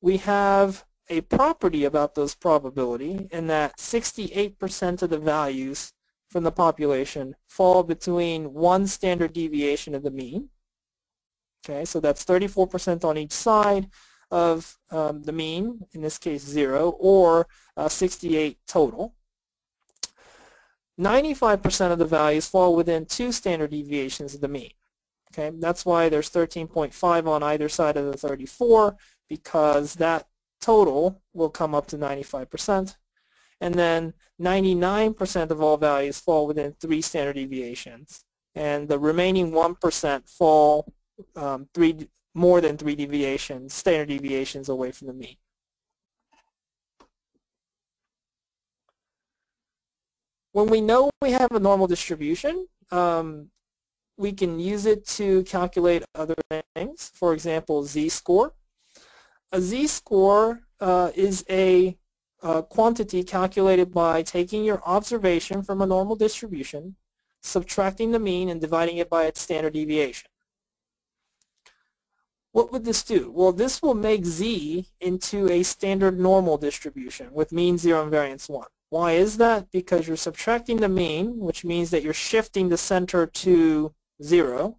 we have a property about those probability in that 68% of the values from the population fall between one standard deviation of the mean. Okay, so that's 34% on each side of um, the mean, in this case 0, or uh, 68 total. 95% of the values fall within two standard deviations of the mean. Okay, that's why there's 13.5 on either side of the 34 because that total will come up to 95%. And then 99% of all values fall within three standard deviations. And the remaining 1% fall um, three, more than three deviations, standard deviations away from the mean. When we know we have a normal distribution, um, we can use it to calculate other things. For example, z-score. A z-score uh, is a, a quantity calculated by taking your observation from a normal distribution, subtracting the mean, and dividing it by its standard deviation. What would this do? Well, this will make z into a standard normal distribution with mean 0 and variance 1. Why is that? Because you're subtracting the mean, which means that you're shifting the center to 0,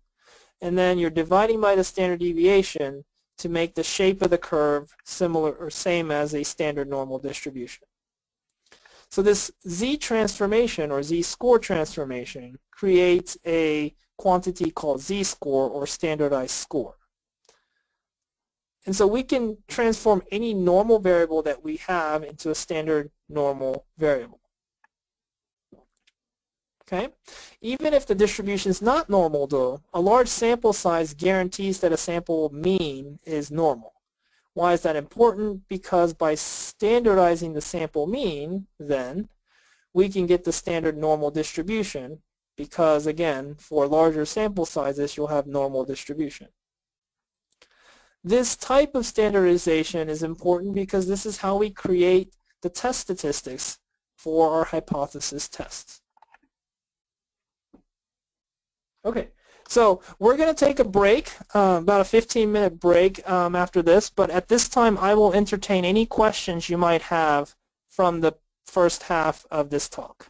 and then you're dividing by the standard deviation, to make the shape of the curve similar or same as a standard normal distribution. So this z transformation or z-score transformation creates a quantity called z-score or standardized score. And so we can transform any normal variable that we have into a standard normal variable. Okay? Even if the distribution is not normal though, a large sample size guarantees that a sample mean is normal. Why is that important? Because by standardizing the sample mean, then, we can get the standard normal distribution because, again, for larger sample sizes, you'll have normal distribution. This type of standardization is important because this is how we create the test statistics for our hypothesis tests. Okay, so we're going to take a break, uh, about a 15 minute break um, after this, but at this time I will entertain any questions you might have from the first half of this talk.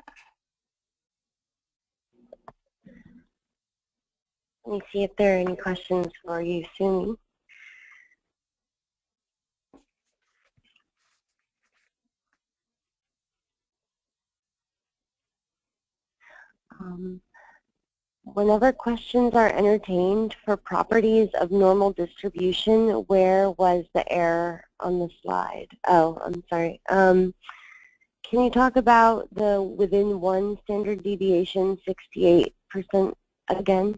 Let me see if there are any questions for you soon. Um, Whenever questions are entertained for properties of normal distribution, where was the error on the slide? Oh, I'm sorry. Um, can you talk about the within one standard deviation 68% again?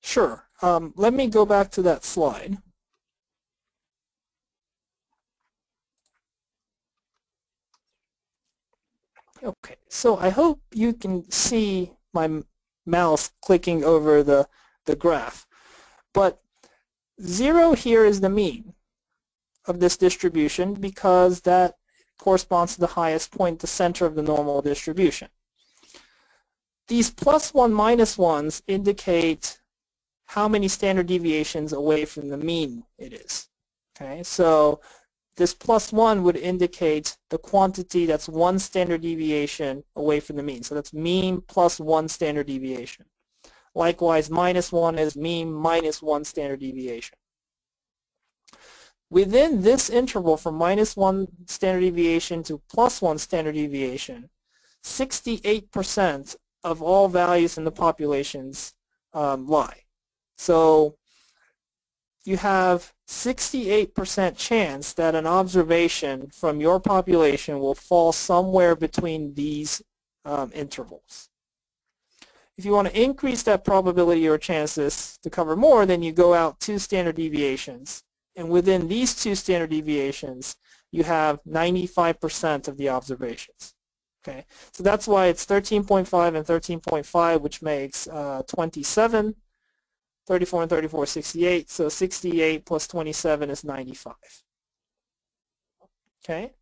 Sure. Um, let me go back to that slide. Okay, so I hope you can see my mouse clicking over the, the graph. But 0 here is the mean of this distribution because that corresponds to the highest point, the center of the normal distribution. These plus 1, minus 1s indicate how many standard deviations away from the mean it is. Okay, so this plus 1 would indicate the quantity that's one standard deviation away from the mean. So that's mean plus one standard deviation. Likewise, minus 1 is mean minus one standard deviation. Within this interval from minus 1 standard deviation to plus 1 standard deviation, 68% of all values in the populations um, lie. So you have 68% chance that an observation from your population will fall somewhere between these um, intervals. If you want to increase that probability or chances to cover more, then you go out two standard deviations. And within these two standard deviations, you have 95% of the observations. Okay, so that's why it's 13.5 and 13.5, which makes uh, 27 34 and 34 68. So 68 plus 27 is 95. Okay.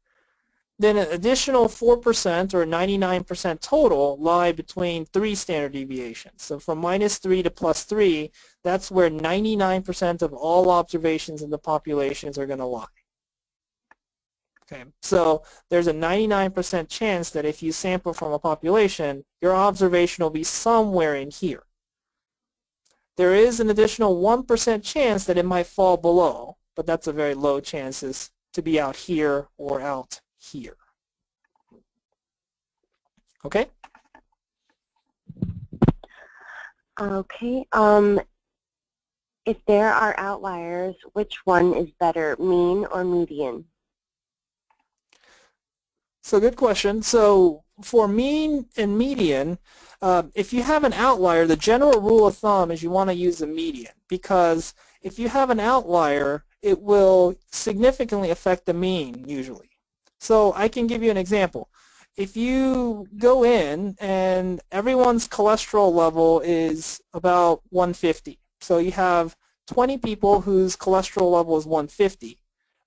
Then an additional 4% or 99% total lie between three standard deviations. So from minus 3 to plus 3, that's where 99% of all observations in the populations are going to lie. Okay, so there's a 99% chance that if you sample from a population, your observation will be somewhere in here there is an additional 1% chance that it might fall below, but that's a very low chances to be out here or out here. Okay? Okay. Um, if there are outliers, which one is better, mean or median? So good question. So for mean and median, uh, if you have an outlier, the general rule of thumb is you want to use the median because if you have an outlier, it will significantly affect the mean usually. So I can give you an example. If you go in and everyone's cholesterol level is about 150, so you have 20 people whose cholesterol level is 150,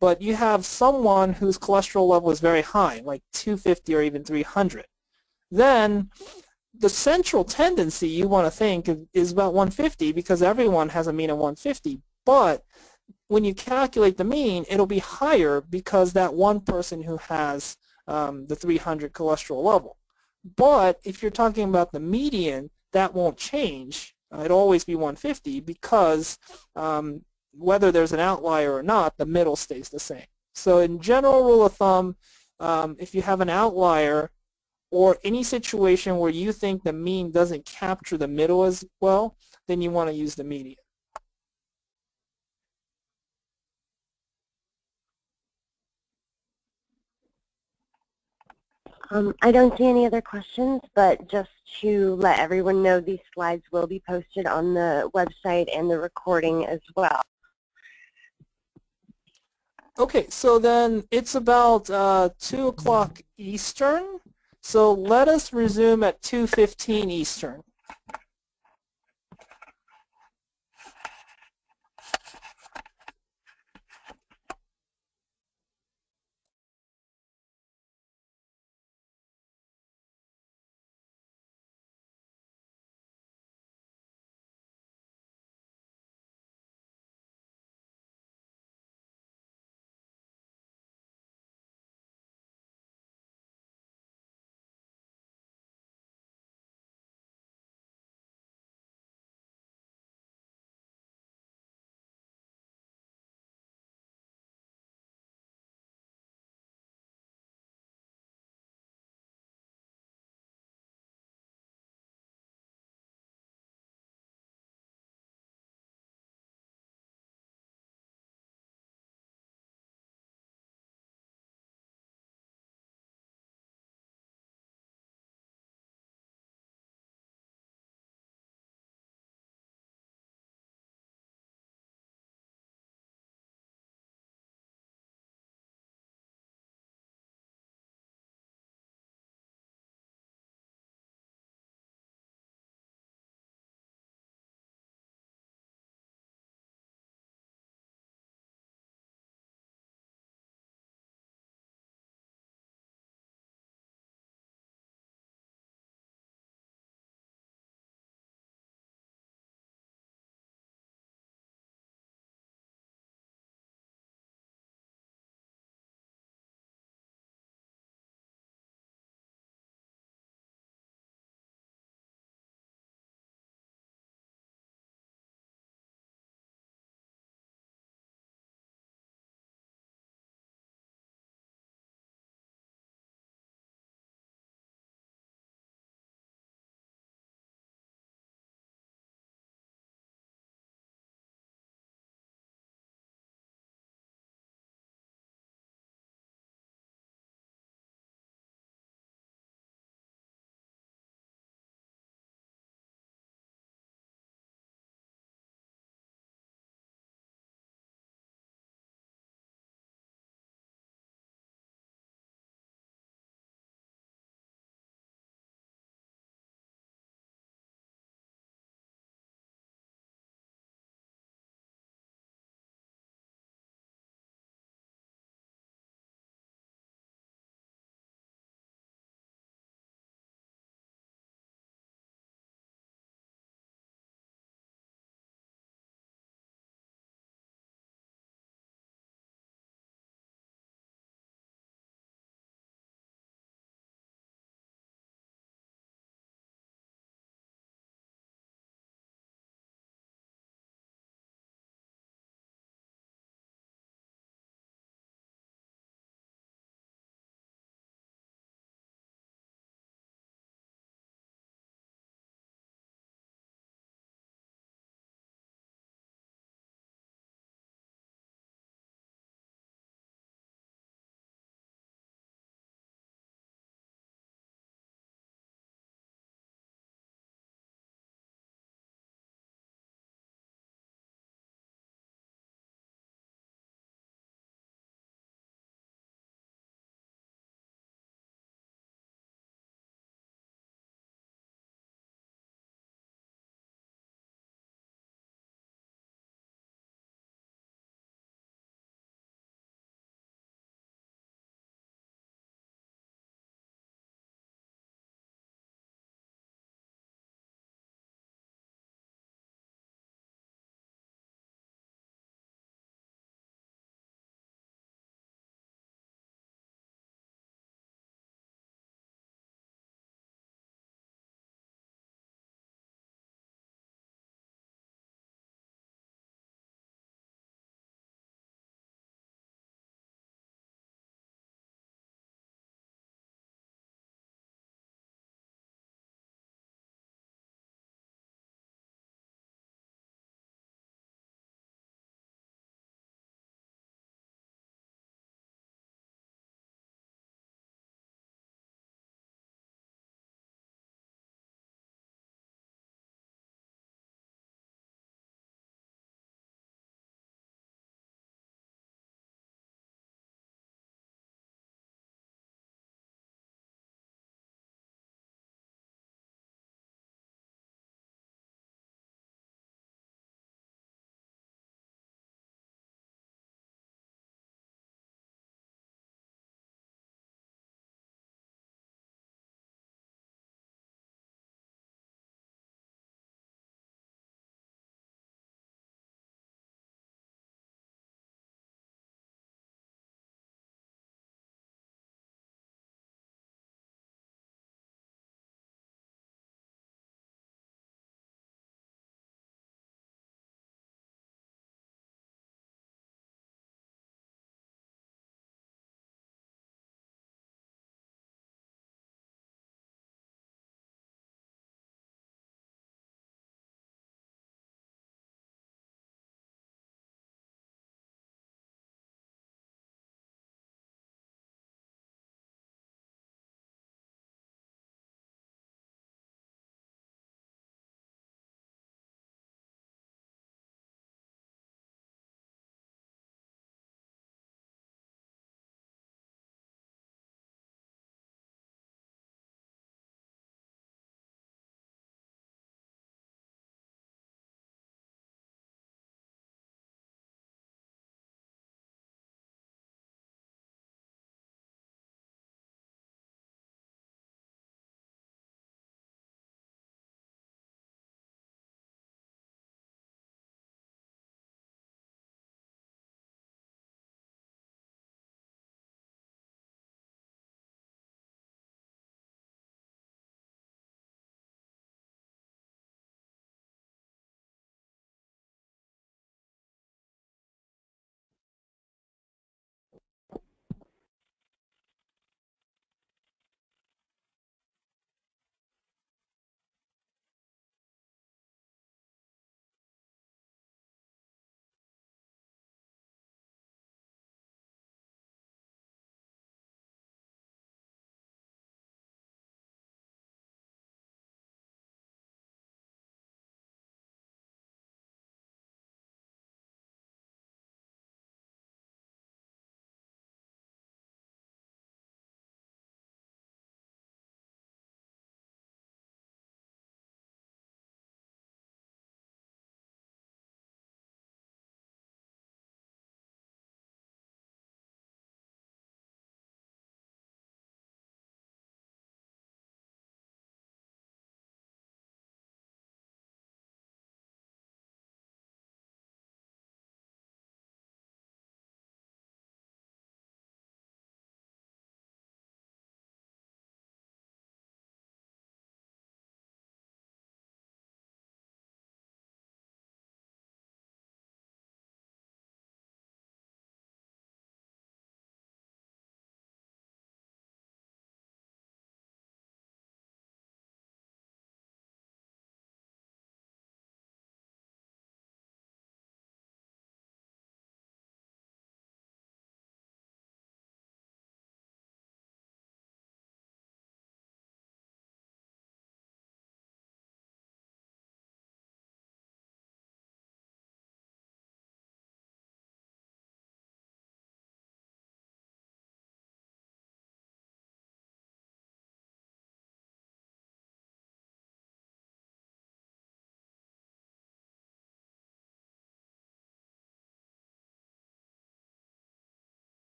but you have someone whose cholesterol level is very high, like 250 or even 300, then the central tendency you want to think is about 150 because everyone has a mean of 150. But when you calculate the mean, it'll be higher because that one person who has um, the 300 cholesterol level. But if you're talking about the median, that won't change. Uh, it'll always be 150 because um, whether there's an outlier or not, the middle stays the same. So in general rule of thumb, um, if you have an outlier or any situation where you think the mean doesn't capture the middle as well, then you want to use the median. Um, I don't see any other questions, but just to let everyone know, these slides will be posted on the website and the recording as well. Okay, so then it's about uh, 2 o'clock Eastern. So let us resume at 2.15 Eastern.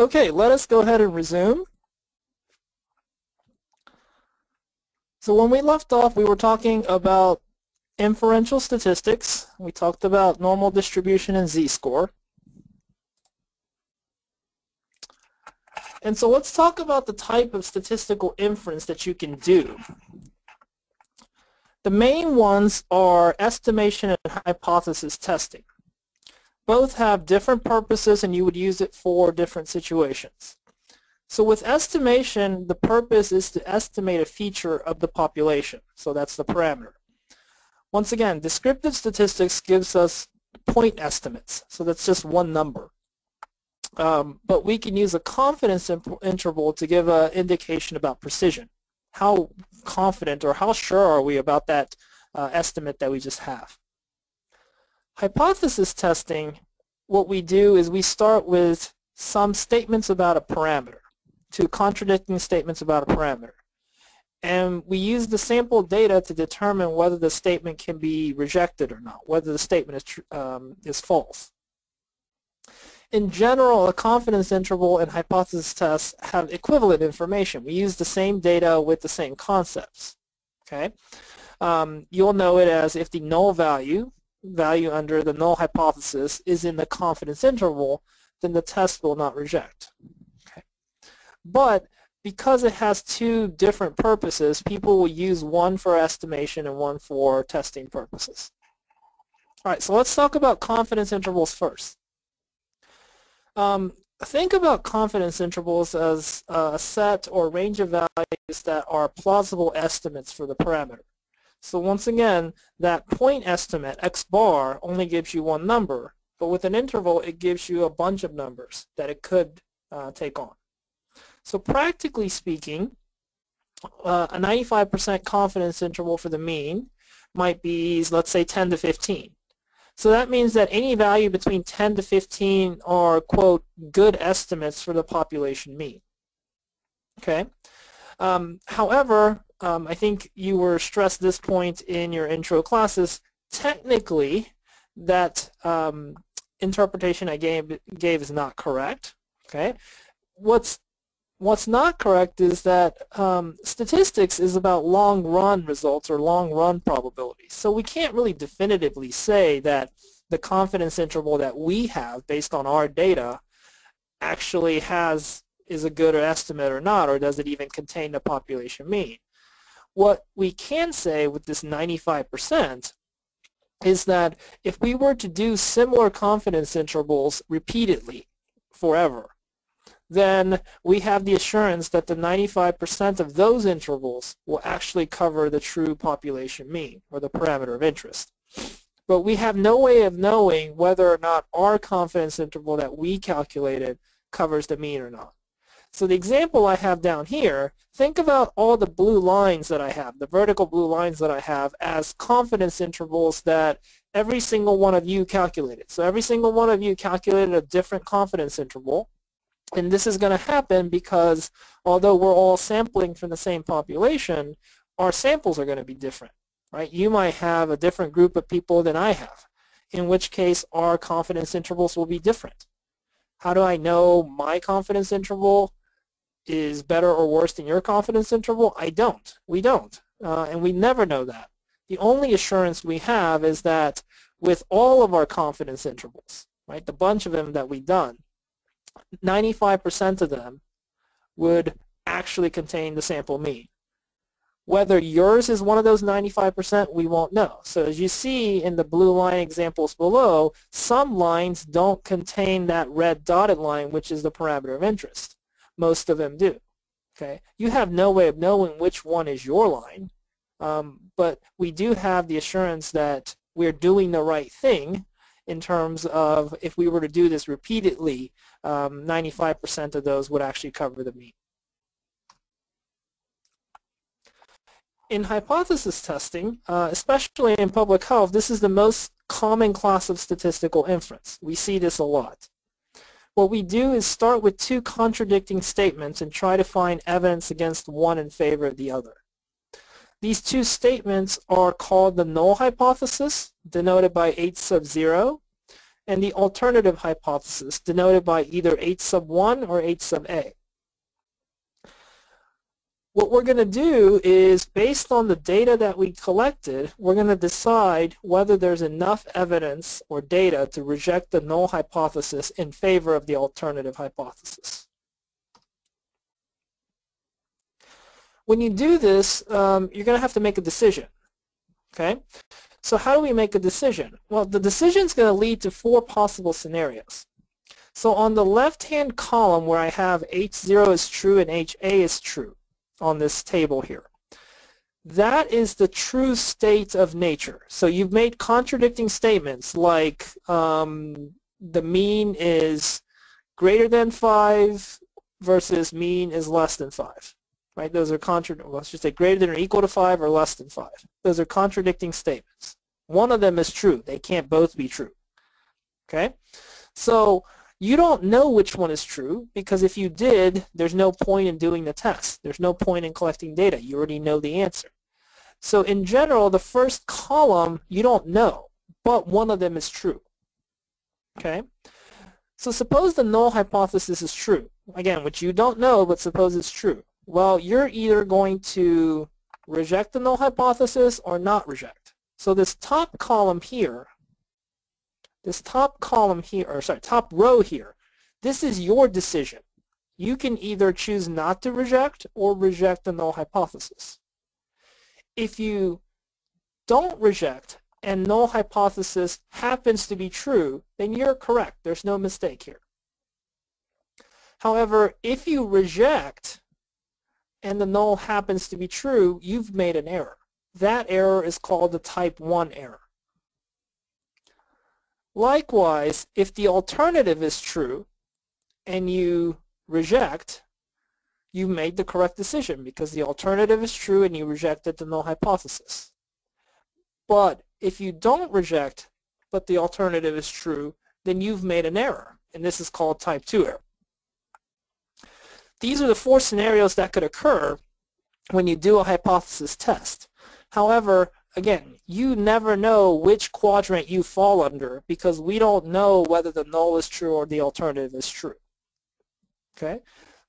Okay, let us go ahead and resume. So when we left off, we were talking about inferential statistics. We talked about normal distribution and z-score. And so let's talk about the type of statistical inference that you can do. The main ones are estimation and hypothesis testing. Both have different purposes and you would use it for different situations. So with estimation, the purpose is to estimate a feature of the population. So that's the parameter. Once again, descriptive statistics gives us point estimates. So that's just one number. Um, but we can use a confidence interval to give an indication about precision. How confident or how sure are we about that uh, estimate that we just have? Hypothesis testing, what we do is we start with some statements about a parameter to contradicting statements about a parameter. And we use the sample data to determine whether the statement can be rejected or not, whether the statement is, um, is false. In general, a confidence interval and hypothesis tests have equivalent information. We use the same data with the same concepts. Okay, um, You'll know it as if the null value, value under the null hypothesis, is in the confidence interval, then the test will not reject. Okay. But because it has two different purposes, people will use one for estimation and one for testing purposes. All right, so let's talk about confidence intervals first. Um, think about confidence intervals as a set or range of values that are plausible estimates for the parameter. So once again, that point estimate, x bar, only gives you one number, but with an interval, it gives you a bunch of numbers that it could uh, take on. So practically speaking, uh, a 95% confidence interval for the mean might be, let's say, 10 to 15. So that means that any value between 10 to 15 are, quote, good estimates for the population mean. Okay. Um, however, um, I think you were stressed this point in your intro classes. Technically, that um, interpretation I gave, gave is not correct. Okay. What's What's not correct is that um, statistics is about long-run results or long-run probabilities. So we can't really definitively say that the confidence interval that we have based on our data actually has is a good estimate or not, or does it even contain the population mean. What we can say with this 95% is that if we were to do similar confidence intervals repeatedly forever, then we have the assurance that the 95% of those intervals will actually cover the true population mean, or the parameter of interest. But we have no way of knowing whether or not our confidence interval that we calculated covers the mean or not. So the example I have down here, think about all the blue lines that I have, the vertical blue lines that I have as confidence intervals that every single one of you calculated. So every single one of you calculated a different confidence interval and this is going to happen because although we're all sampling from the same population, our samples are going to be different, right? You might have a different group of people than I have, in which case our confidence intervals will be different. How do I know my confidence interval is better or worse than your confidence interval? I don't. We don't. Uh, and we never know that. The only assurance we have is that with all of our confidence intervals, right, the bunch of them that we've done, 95% of them would actually contain the sample mean. Whether yours is one of those 95%, we won't know. So as you see in the blue line examples below, some lines don't contain that red dotted line, which is the parameter of interest. Most of them do. Okay, You have no way of knowing which one is your line, um, but we do have the assurance that we're doing the right thing in terms of if we were to do this repeatedly, 95% um, of those would actually cover the mean. In hypothesis testing, uh, especially in public health, this is the most common class of statistical inference. We see this a lot. What we do is start with two contradicting statements and try to find evidence against one in favor of the other. These two statements are called the null hypothesis, denoted by H sub 0, and the alternative hypothesis, denoted by either H sub 1 or H sub A. What we're going to do is, based on the data that we collected, we're going to decide whether there's enough evidence or data to reject the null hypothesis in favor of the alternative hypothesis. When you do this, um, you're going to have to make a decision. Okay? So how do we make a decision? Well, the decision is going to lead to four possible scenarios. So on the left-hand column where I have H0 is true and HA is true on this table here, that is the true state of nature. So you've made contradicting statements like um, the mean is greater than 5 versus mean is less than 5 right? Those are contra well, let's just say greater than or equal to 5 or less than 5. Those are contradicting statements. One of them is true. They can't both be true. Okay? So you don't know which one is true because if you did, there's no point in doing the test. There's no point in collecting data. You already know the answer. So in general, the first column, you don't know, but one of them is true. Okay? So suppose the null hypothesis is true. Again, which you don't know, but suppose it's true. Well, you're either going to reject the null hypothesis or not reject. So this top column here, this top column here, or sorry, top row here, this is your decision. You can either choose not to reject or reject the null hypothesis. If you don't reject and null hypothesis happens to be true, then you're correct. There's no mistake here. However, if you reject and the null happens to be true, you've made an error. That error is called the type 1 error. Likewise, if the alternative is true and you reject, you made the correct decision because the alternative is true and you rejected the null hypothesis. But if you don't reject but the alternative is true, then you've made an error, and this is called type 2 error. These are the four scenarios that could occur when you do a hypothesis test. However, again, you never know which quadrant you fall under because we don't know whether the null is true or the alternative is true. Okay?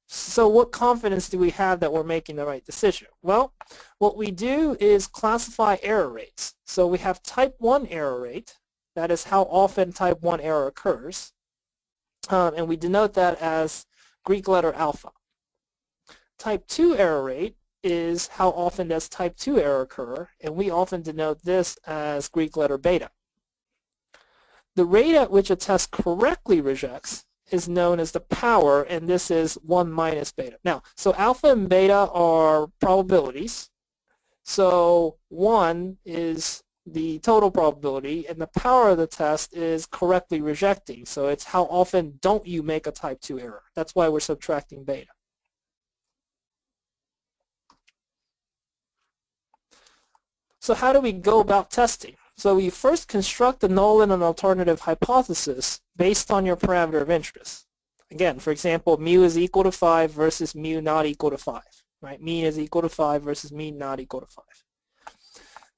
So what confidence do we have that we're making the right decision? Well, what we do is classify error rates. So we have type 1 error rate, that is how often type 1 error occurs, um, and we denote that as Greek letter alpha. Type 2 error rate is how often does type 2 error occur, and we often denote this as Greek letter beta. The rate at which a test correctly rejects is known as the power, and this is 1 minus beta. Now, so alpha and beta are probabilities. So 1 is the total probability, and the power of the test is correctly rejecting. So it's how often don't you make a type 2 error. That's why we're subtracting beta. So how do we go about testing? So we first construct the null and an alternative hypothesis based on your parameter of interest. Again, for example, mu is equal to 5 versus mu not equal to 5. Right? Mean is equal to 5 versus mean not equal to 5.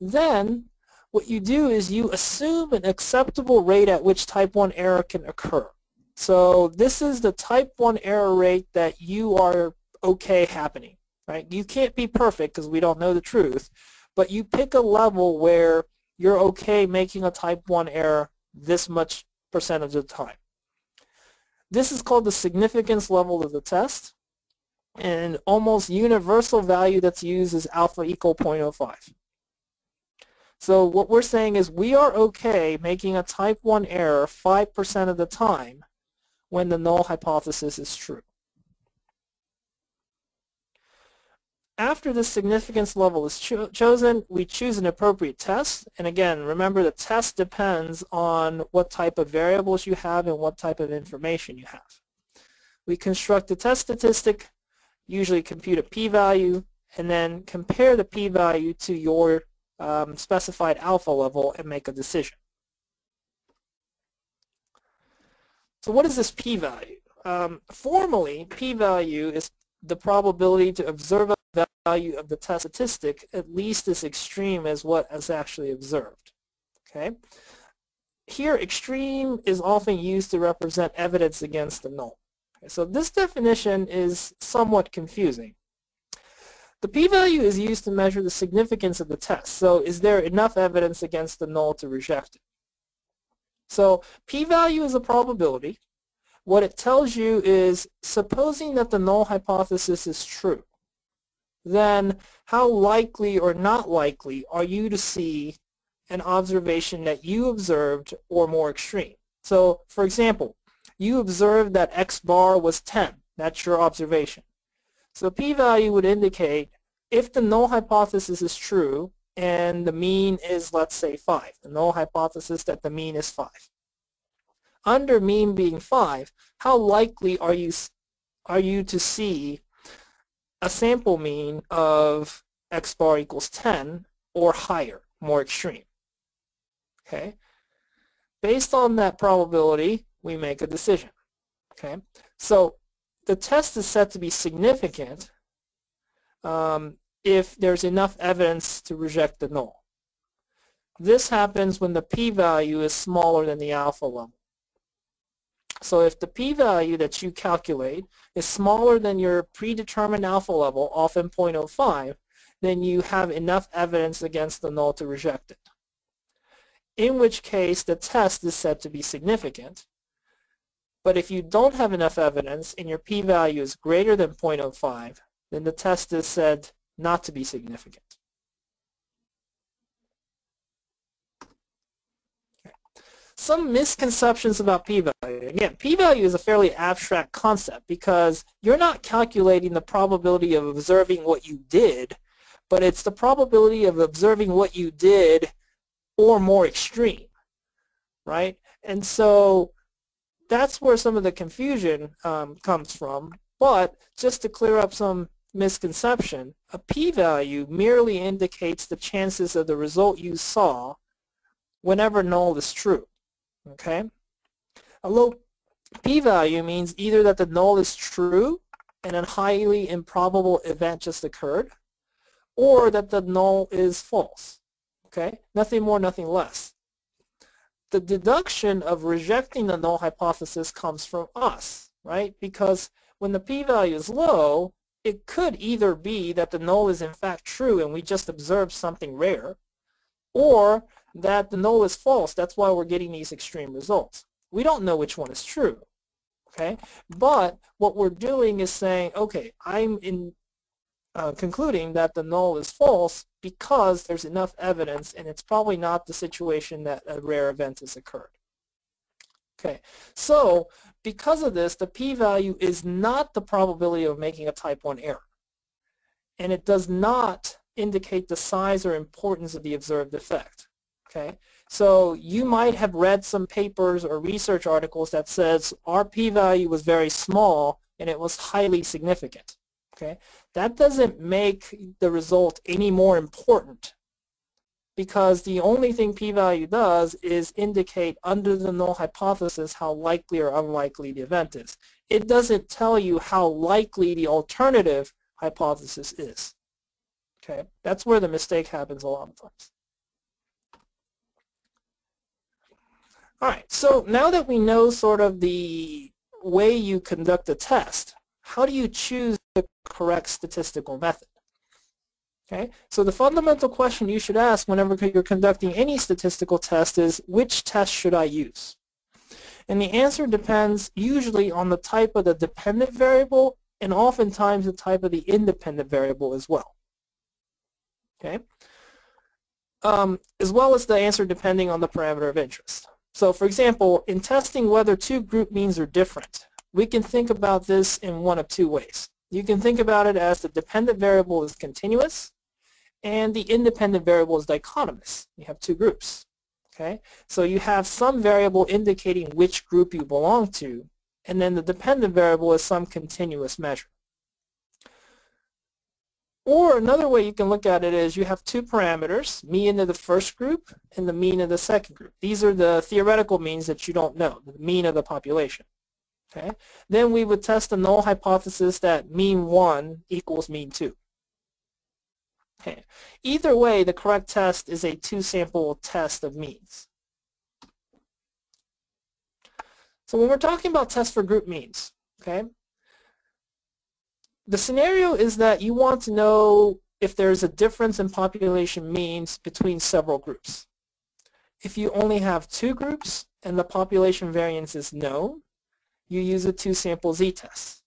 Then what you do is you assume an acceptable rate at which type 1 error can occur. So this is the type 1 error rate that you are okay happening. Right? You can't be perfect because we don't know the truth, but you pick a level where you're okay making a type 1 error this much percentage of the time. This is called the significance level of the test, and almost universal value that's used is alpha equal 0.05. So what we're saying is we are okay making a type 1 error 5% of the time when the null hypothesis is true. After the significance level is cho chosen, we choose an appropriate test. And again, remember the test depends on what type of variables you have and what type of information you have. We construct a test statistic, usually compute a p-value, and then compare the p-value to your um, specified alpha level and make a decision. So what is this p-value? Um, formally, p-value is the probability to observe a value of the test statistic at least as extreme as what is actually observed. Okay. here extreme is often used to represent evidence against the null. Okay, so this definition is somewhat confusing. The p-value is used to measure the significance of the test. So is there enough evidence against the null to reject it? So p-value is a probability. What it tells you is supposing that the null hypothesis is true, then how likely or not likely are you to see an observation that you observed or more extreme? So for example, you observed that x bar was 10. That's your observation. So p-value would indicate if the null hypothesis is true and the mean is, let's say, 5. The null hypothesis that the mean is 5. Under mean being 5, how likely are you, are you to see a sample mean of x bar equals 10 or higher, more extreme? Okay. Based on that probability, we make a decision. Okay. So the test is set to be significant um, if there's enough evidence to reject the null. This happens when the p-value is smaller than the alpha level. So if the p-value that you calculate is smaller than your predetermined alpha level, often 0.05, then you have enough evidence against the null to reject it. In which case the test is said to be significant. But if you don't have enough evidence and your p-value is greater than 0.05, then the test is said not to be significant. Some misconceptions about p-value. Again, p-value is a fairly abstract concept because you're not calculating the probability of observing what you did, but it's the probability of observing what you did or more extreme, right? And so that's where some of the confusion um, comes from. But just to clear up some misconception, a p-value merely indicates the chances of the result you saw whenever null is true. Okay? A low p-value means either that the null is true and a highly improbable event just occurred, or that the null is false. Okay? Nothing more, nothing less. The deduction of rejecting the null hypothesis comes from us, right? Because when the p-value is low, it could either be that the null is in fact true and we just observed something rare, or that the null is false. That's why we're getting these extreme results. We don't know which one is true. Okay, but what we're doing is saying, okay, I'm in uh, concluding that the null is false because there's enough evidence and it's probably not the situation that a rare event has occurred. Okay, so because of this, the p-value is not the probability of making a type 1 error. And it does not indicate the size or importance of the observed effect. Okay, so you might have read some papers or research articles that says our p-value was very small and it was highly significant. Okay, that doesn't make the result any more important because the only thing p-value does is indicate under the null hypothesis how likely or unlikely the event is. It doesn't tell you how likely the alternative hypothesis is. Okay, that's where the mistake happens a lot of times. All right, so now that we know sort of the way you conduct a test, how do you choose the correct statistical method? Okay, so the fundamental question you should ask whenever you're conducting any statistical test is, which test should I use? And the answer depends usually on the type of the dependent variable and oftentimes the type of the independent variable as well. Okay, um, as well as the answer depending on the parameter of interest. So for example, in testing whether two group means are different, we can think about this in one of two ways. You can think about it as the dependent variable is continuous and the independent variable is dichotomous. You have two groups. Okay, so you have some variable indicating which group you belong to, and then the dependent variable is some continuous measure. Or another way you can look at it is you have two parameters, mean of the first group and the mean of the second group. These are the theoretical means that you don't know, the mean of the population. Okay. Then we would test the null hypothesis that mean 1 equals mean 2. Okay. Either way, the correct test is a two-sample test of means. So when we're talking about tests for group means, okay, the scenario is that you want to know if there's a difference in population means between several groups. If you only have two groups and the population variance is known, you use a two-sample z-test.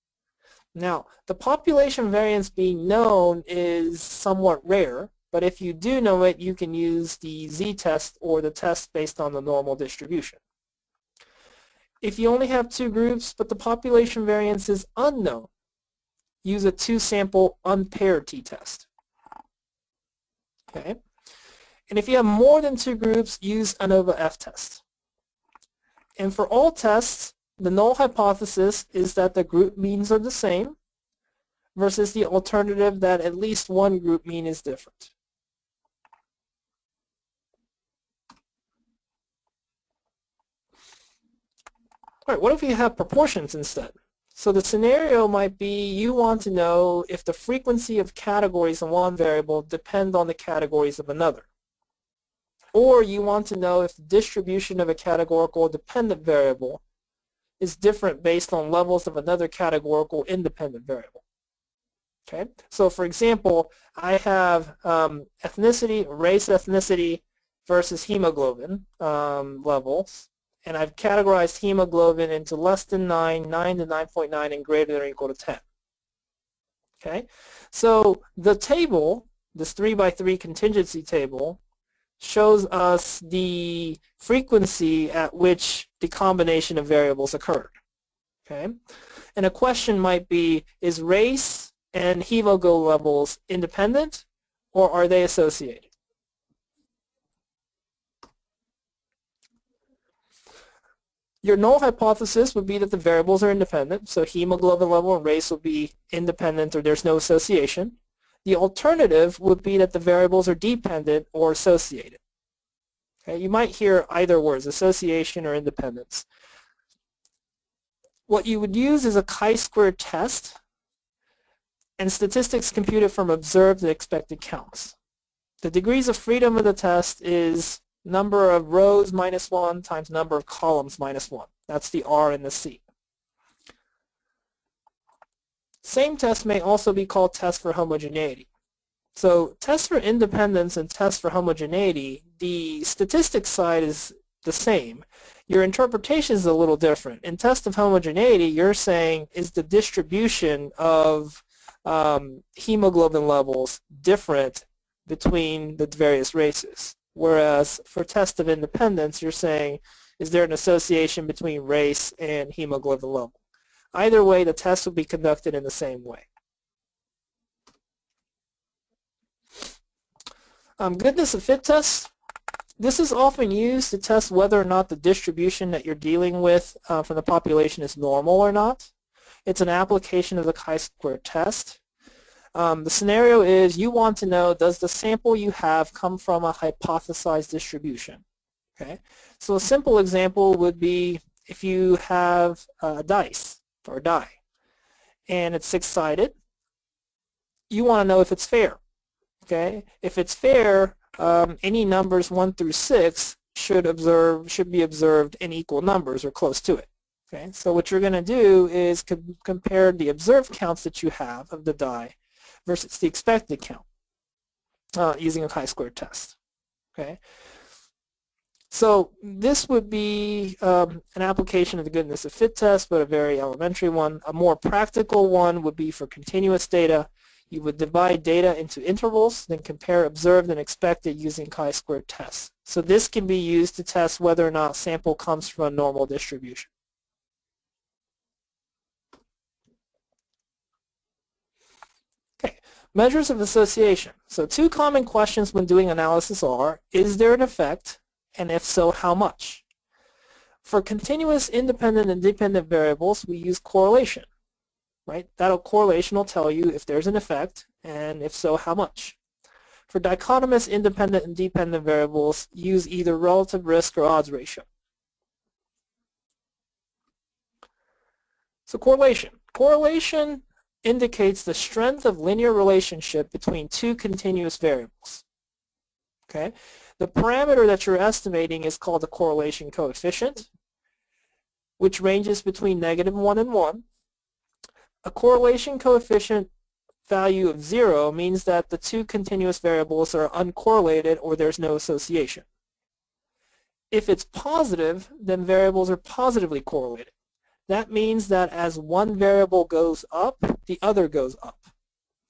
Now, the population variance being known is somewhat rare, but if you do know it, you can use the z-test or the test based on the normal distribution. If you only have two groups, but the population variance is unknown, use a two-sample unpaired t-test. Okay? And if you have more than two groups, use ANOVA F-test. And for all tests, the null hypothesis is that the group means are the same versus the alternative that at least one group mean is different. All right, what if we have proportions instead? So the scenario might be you want to know if the frequency of categories in one variable depend on the categories of another. Or you want to know if the distribution of a categorical dependent variable is different based on levels of another categorical independent variable. Okay, so for example, I have um, ethnicity, race ethnicity versus hemoglobin um, levels, and I've categorized hemoglobin into less than 9, 9 to 9.9, and greater than or equal to 10. Okay, so the table, this 3 by 3 contingency table, shows us the frequency at which the combination of variables occurred. Okay, and a question might be, is race and hemoglobin levels independent or are they associated? Your null hypothesis would be that the variables are independent, so hemoglobin level and race will be independent or there's no association. The alternative would be that the variables are dependent or associated. Okay, you might hear either words, association or independence. What you would use is a chi-square test and statistics computed from observed and expected counts. The degrees of freedom of the test is number of rows minus 1 times number of columns minus 1. That's the R and the C. Same test may also be called test for homogeneity. So test for independence and test for homogeneity, the statistics side is the same. Your interpretation is a little different. In test of homogeneity, you're saying is the distribution of um, hemoglobin levels different between the various races. Whereas for test of independence, you're saying, is there an association between race and hemoglobin level? Either way, the test will be conducted in the same way. Um, goodness of fit test. This is often used to test whether or not the distribution that you're dealing with uh, from the population is normal or not. It's an application of the chi-square test. Um, the scenario is you want to know does the sample you have come from a hypothesized distribution. Okay, so a simple example would be if you have a dice or a die and it's six-sided, you want to know if it's fair. Okay, if it's fair, um, any numbers one through six should observe should be observed in equal numbers or close to it. Okay, so what you're going to do is co compare the observed counts that you have of the die versus the expected count uh, using a chi-square test. Okay. So this would be um, an application of the goodness of fit test, but a very elementary one. A more practical one would be for continuous data. You would divide data into intervals, then compare observed and expected using chi-square tests. So this can be used to test whether or not sample comes from a normal distribution. Measures of association. So two common questions when doing analysis are, is there an effect, and if so, how much? For continuous independent and dependent variables, we use correlation, right? That correlation will tell you if there's an effect, and if so, how much. For dichotomous independent and dependent variables, use either relative risk or odds ratio. So correlation. Correlation indicates the strength of linear relationship between two continuous variables. Okay, The parameter that you're estimating is called the correlation coefficient. which ranges between negative 1 and 1. A correlation coefficient value of 0 means that the two continuous variables are uncorrelated or there's no association. If it's positive, then variables are positively correlated. That means that as one variable goes up, the other goes up.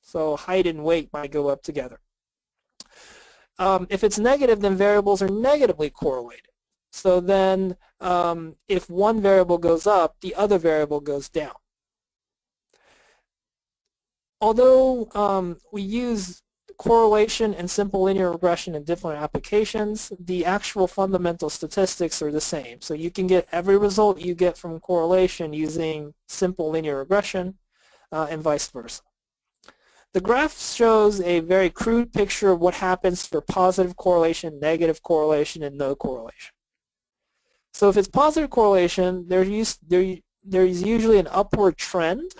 So height and weight might go up together. Um, if it's negative, then variables are negatively correlated. So then um, if one variable goes up, the other variable goes down. Although um, we use correlation and simple linear regression in different applications, the actual fundamental statistics are the same. So you can get every result you get from correlation using simple linear regression uh, and vice versa. The graph shows a very crude picture of what happens for positive correlation, negative correlation, and no correlation. So if it's positive correlation, there's, there, there's usually an upward trend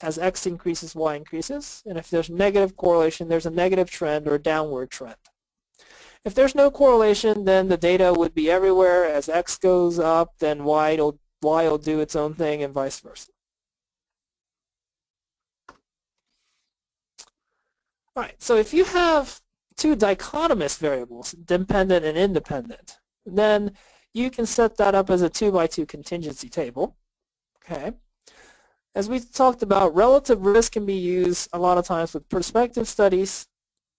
as x increases, y increases. And if there's negative correlation, there's a negative trend or a downward trend. If there's no correlation, then the data would be everywhere. As x goes up, then y will, y will do its own thing and vice versa. All right, so if you have two dichotomous variables, dependent and independent, then you can set that up as a 2 by 2 contingency table. Okay. As we talked about, relative risk can be used a lot of times with prospective studies.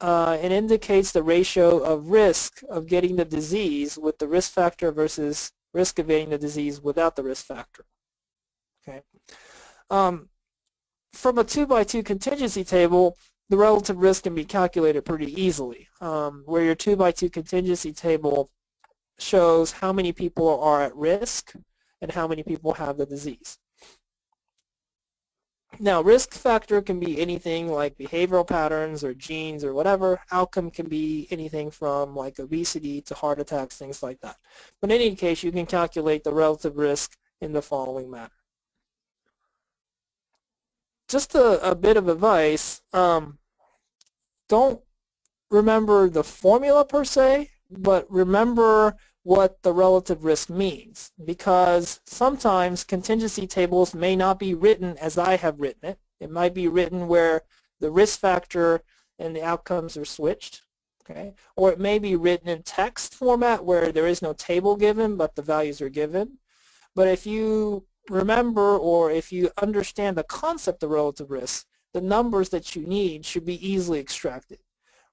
Uh, it indicates the ratio of risk of getting the disease with the risk factor versus risk of getting the disease without the risk factor. Okay. Um, from a 2 by 2 contingency table, the relative risk can be calculated pretty easily, um, where your 2 by 2 contingency table shows how many people are at risk and how many people have the disease. Now, risk factor can be anything like behavioral patterns or genes or whatever. Outcome can be anything from like obesity to heart attacks, things like that. But in any case, you can calculate the relative risk in the following manner. Just a, a bit of advice, um, don't remember the formula per se, but remember what the relative risk means because sometimes contingency tables may not be written as I have written it. It might be written where the risk factor and the outcomes are switched. Okay? Or it may be written in text format where there is no table given but the values are given. But if you remember or if you understand the concept of relative risk, the numbers that you need should be easily extracted.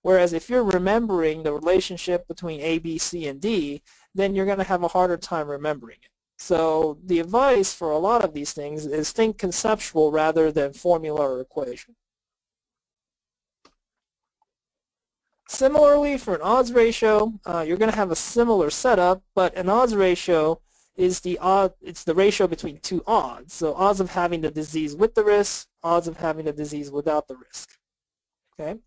Whereas if you're remembering the relationship between A, B, C, and D, then you're going to have a harder time remembering it. So the advice for a lot of these things is think conceptual rather than formula or equation. Similarly, for an odds ratio, uh, you're going to have a similar setup, but an odds ratio is the odd, it's the ratio between two odds. So odds of having the disease with the risk, odds of having the disease without the risk. Okay.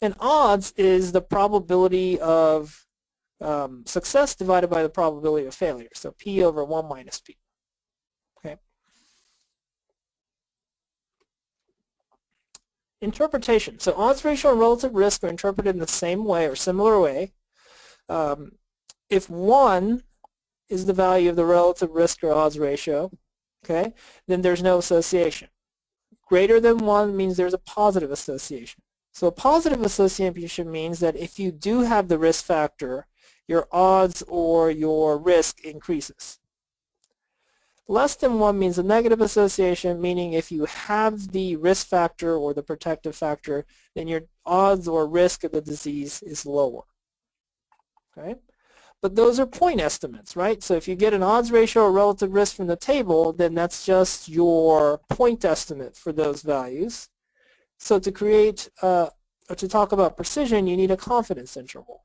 And odds is the probability of um, success divided by the probability of failure. So P over 1 minus P. Okay. Interpretation. So odds ratio and relative risk are interpreted in the same way or similar way. Um, if 1 is the value of the relative risk or odds ratio, okay, then there's no association. Greater than 1 means there's a positive association. So a positive association means that if you do have the risk factor, your odds or your risk increases. Less than 1 means a negative association, meaning if you have the risk factor or the protective factor, then your odds or risk of the disease is lower. Okay? But those are point estimates, right? So if you get an odds ratio or relative risk from the table, then that's just your point estimate for those values. So to create, uh, or to talk about precision, you need a confidence interval.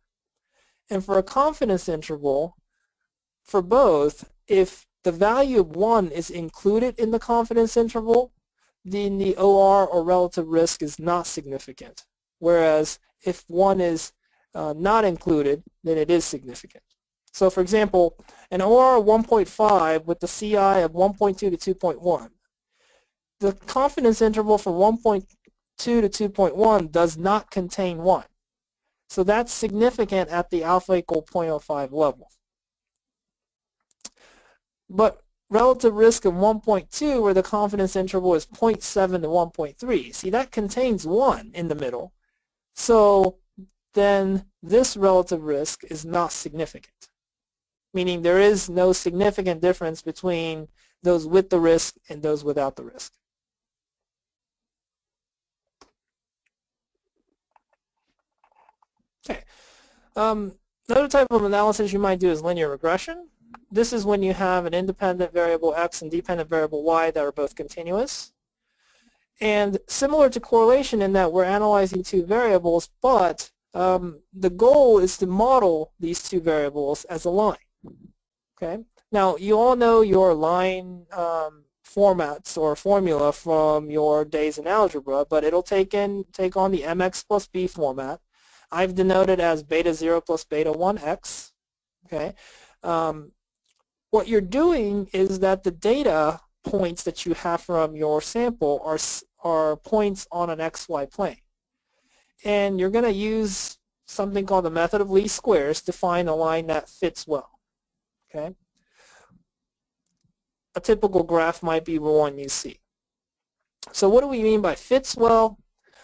And for a confidence interval, for both, if the value of 1 is included in the confidence interval, then the OR or relative risk is not significant. Whereas if 1 is uh, not included, then it is significant. So for example, an OR of 1.5 with the CI of 1.2 to 2.1. The confidence interval for 1.2 to 2.1 does not contain 1. So that's significant at the alpha equal 0.05 level. But relative risk of 1.2 where the confidence interval is 0.7 to 1.3. See, that contains 1 in the middle. So then this relative risk is not significant, meaning there is no significant difference between those with the risk and those without the risk. Okay. Um, another type of analysis you might do is linear regression. This is when you have an independent variable x and dependent variable y that are both continuous. And similar to correlation in that we're analyzing two variables, but um, the goal is to model these two variables as a line. Okay. Now you all know your line um, formats or formula from your days in algebra, but it'll take in take on the mx plus b format. I've denoted as beta 0 plus beta 1x. Okay. Um, what you're doing is that the data points that you have from your sample are, are points on an xy plane. And you're going to use something called the method of least squares to find a line that fits well. Okay. A typical graph might be the one you see. So what do we mean by fits well?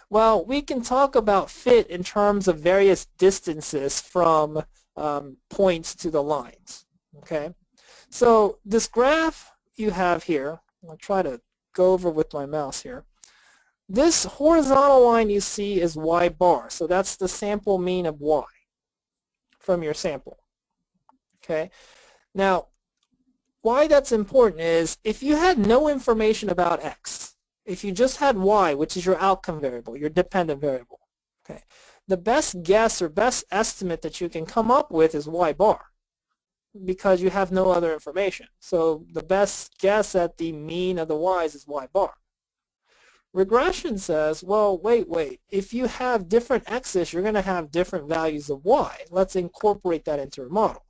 Well, we can talk about fit in terms of various distances from um, points to the lines. Okay, so this graph you have here, I'll try to go over with my mouse here. This horizontal line you see is y bar, so that's the sample mean of y from your sample. Okay, now why that's important is if you had no information about x, if you just had y, which is your outcome variable, your dependent variable, okay, the best guess or best estimate that you can come up with is y bar because you have no other information. So the best guess at the mean of the y's is y bar. Regression says, well, wait, wait. If you have different x's, you're going to have different values of y. Let's incorporate that into a model.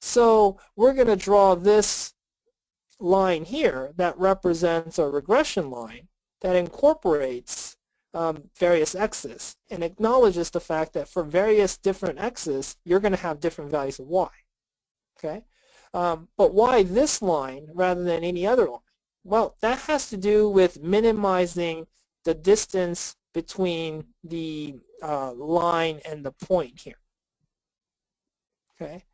So we're going to draw this line here that represents a regression line that incorporates um, various x's and acknowledges the fact that for various different x's, you're going to have different values of y. Okay, um, But why this line rather than any other line? Well, that has to do with minimizing the distance between the uh, line and the point here. Okay,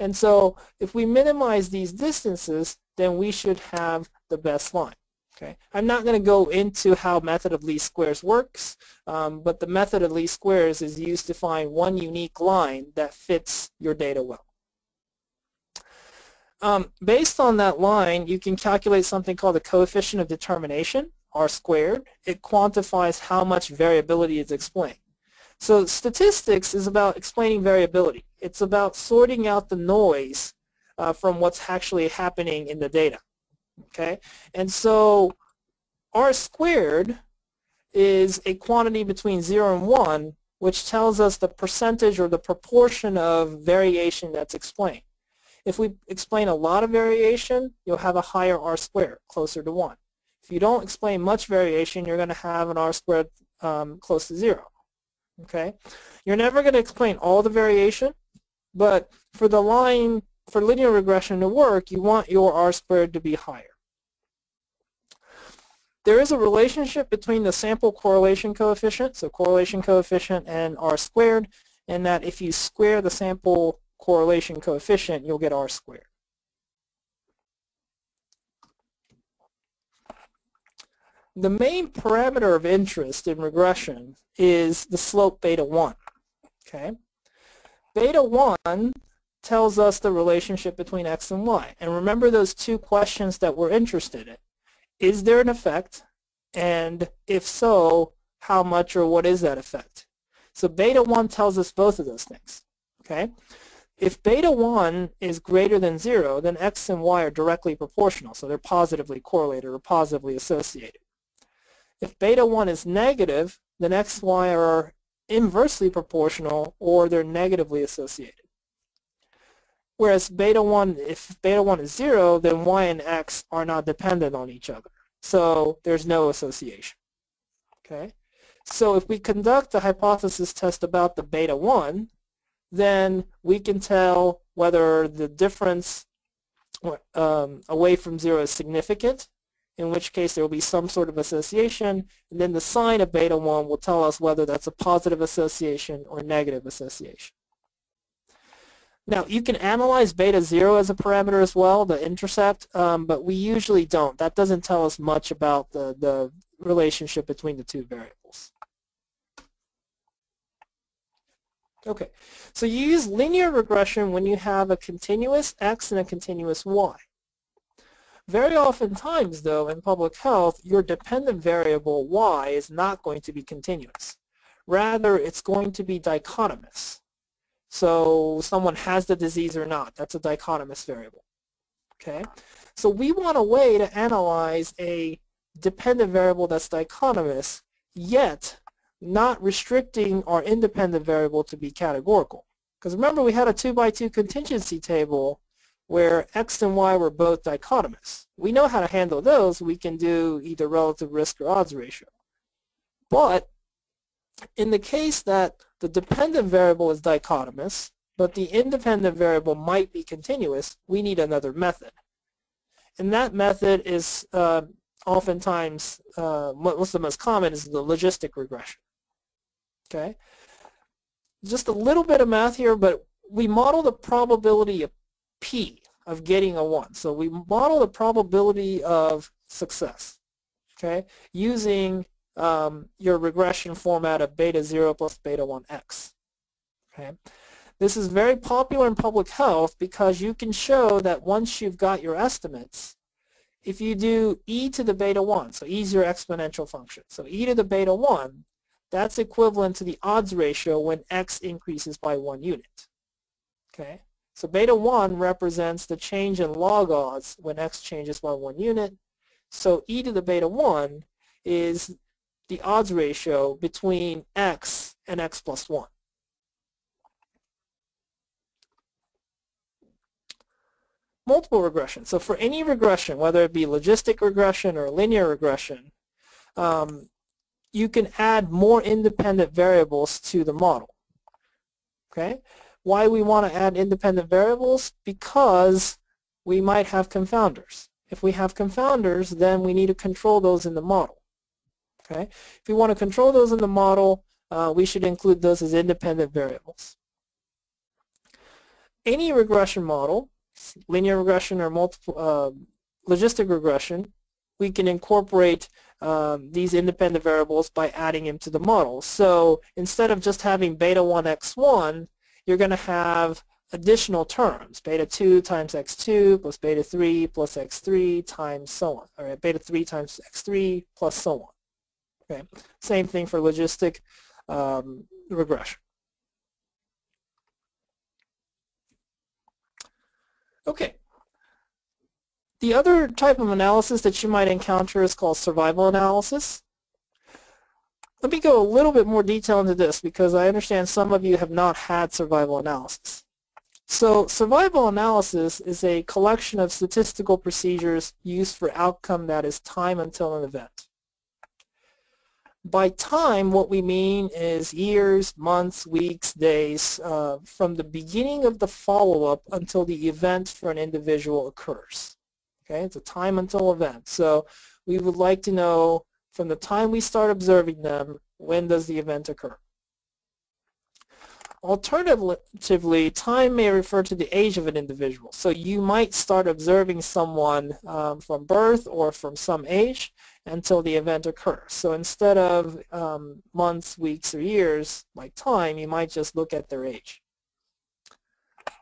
and so if we minimize these distances, then we should have the best line. Okay, I'm not going to go into how method of least squares works, um, but the method of least squares is used to find one unique line that fits your data well. Um, based on that line, you can calculate something called the coefficient of determination, r squared. It quantifies how much variability is explained. So statistics is about explaining variability. It's about sorting out the noise uh, from what's actually happening in the data. Okay, and so r squared is a quantity between 0 and 1 which tells us the percentage or the proportion of variation that's explained. If we explain a lot of variation, you'll have a higher r squared, closer to 1. If you don't explain much variation, you're going to have an r squared um, close to 0. Okay, You're never going to explain all the variation, but for the line for linear regression to work, you want your r squared to be higher. There is a relationship between the sample correlation coefficient, so correlation coefficient and r squared, and that if you square the sample correlation coefficient, you'll get r squared. The main parameter of interest in regression is the slope beta 1. Okay, Beta 1 tells us the relationship between x and y. And remember those two questions that we're interested in. Is there an effect? And if so, how much or what is that effect? So beta 1 tells us both of those things. Okay. If beta 1 is greater than 0, then x and y are directly proportional, so they're positively correlated or positively associated. If beta 1 is negative, then x, y are inversely proportional or they're negatively associated. Whereas beta 1, if beta 1 is 0, then y and x are not dependent on each other. So there's no association. Okay? So if we conduct a hypothesis test about the beta 1, then we can tell whether the difference um, away from zero is significant, in which case there will be some sort of association, and then the sign of beta 1 will tell us whether that's a positive association or negative association. Now, you can analyze beta 0 as a parameter as well, the intercept, um, but we usually don't. That doesn't tell us much about the, the relationship between the two variables. Okay, so you use linear regression when you have a continuous x and a continuous y. Very often times, though, in public health, your dependent variable y is not going to be continuous. Rather, it's going to be dichotomous. So someone has the disease or not. That's a dichotomous variable. Okay, so we want a way to analyze a dependent variable that's dichotomous, yet not restricting our independent variable to be categorical. Because remember, we had a 2 by 2 contingency table where x and y were both dichotomous. We know how to handle those. We can do either relative risk or odds ratio. But in the case that the dependent variable is dichotomous, but the independent variable might be continuous, we need another method. And that method is uh, oftentimes, uh, what's the most common is the logistic regression. Okay, Just a little bit of math here, but we model the probability of P of getting a 1. So we model the probability of success, okay, using um, your regression format of beta 0 plus beta 1x. Okay. This is very popular in public health because you can show that once you've got your estimates, if you do e to the beta 1, so e is your exponential function, so e to the beta 1, that's equivalent to the odds ratio when x increases by one unit. Okay, so beta 1 represents the change in log odds when x changes by one unit. So e to the beta 1 is the odds ratio between x and x plus 1. Multiple regression. So for any regression, whether it be logistic regression or linear regression, um, you can add more independent variables to the model. Okay? Why we want to add independent variables? Because we might have confounders. If we have confounders, then we need to control those in the model. Okay? If we want to control those in the model, uh, we should include those as independent variables. Any regression model, linear regression or multiple uh, logistic regression, we can incorporate um, these independent variables by adding them to the model. So instead of just having beta 1 x1, you're going to have additional terms, beta 2 times x2 plus beta 3 plus x3 times so on, or beta 3 times x3 plus so on. Okay, Same thing for logistic um, regression. Okay, the other type of analysis that you might encounter is called survival analysis. Let me go a little bit more detail into this because I understand some of you have not had survival analysis. So survival analysis is a collection of statistical procedures used for outcome that is time until an event. By time, what we mean is years, months, weeks, days, uh, from the beginning of the follow-up until the event for an individual occurs. Okay, it's a time until event. So we would like to know from the time we start observing them, when does the event occur? Alternatively, time may refer to the age of an individual. So you might start observing someone um, from birth or from some age until the event occurs. So instead of um, months, weeks, or years, like time, you might just look at their age.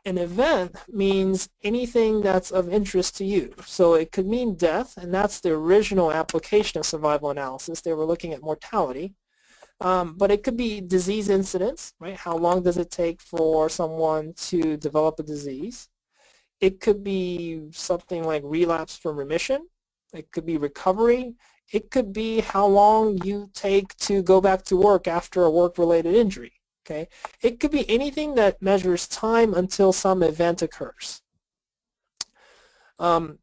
An event means anything that's of interest to you. So it could mean death, and that's the original application of survival analysis. They were looking at mortality. Um, but it could be disease incidence, right? How long does it take for someone to develop a disease? It could be something like relapse from remission. It could be recovery. It could be how long you take to go back to work after a work-related injury. Okay, It could be anything that measures time until some event occurs. Um,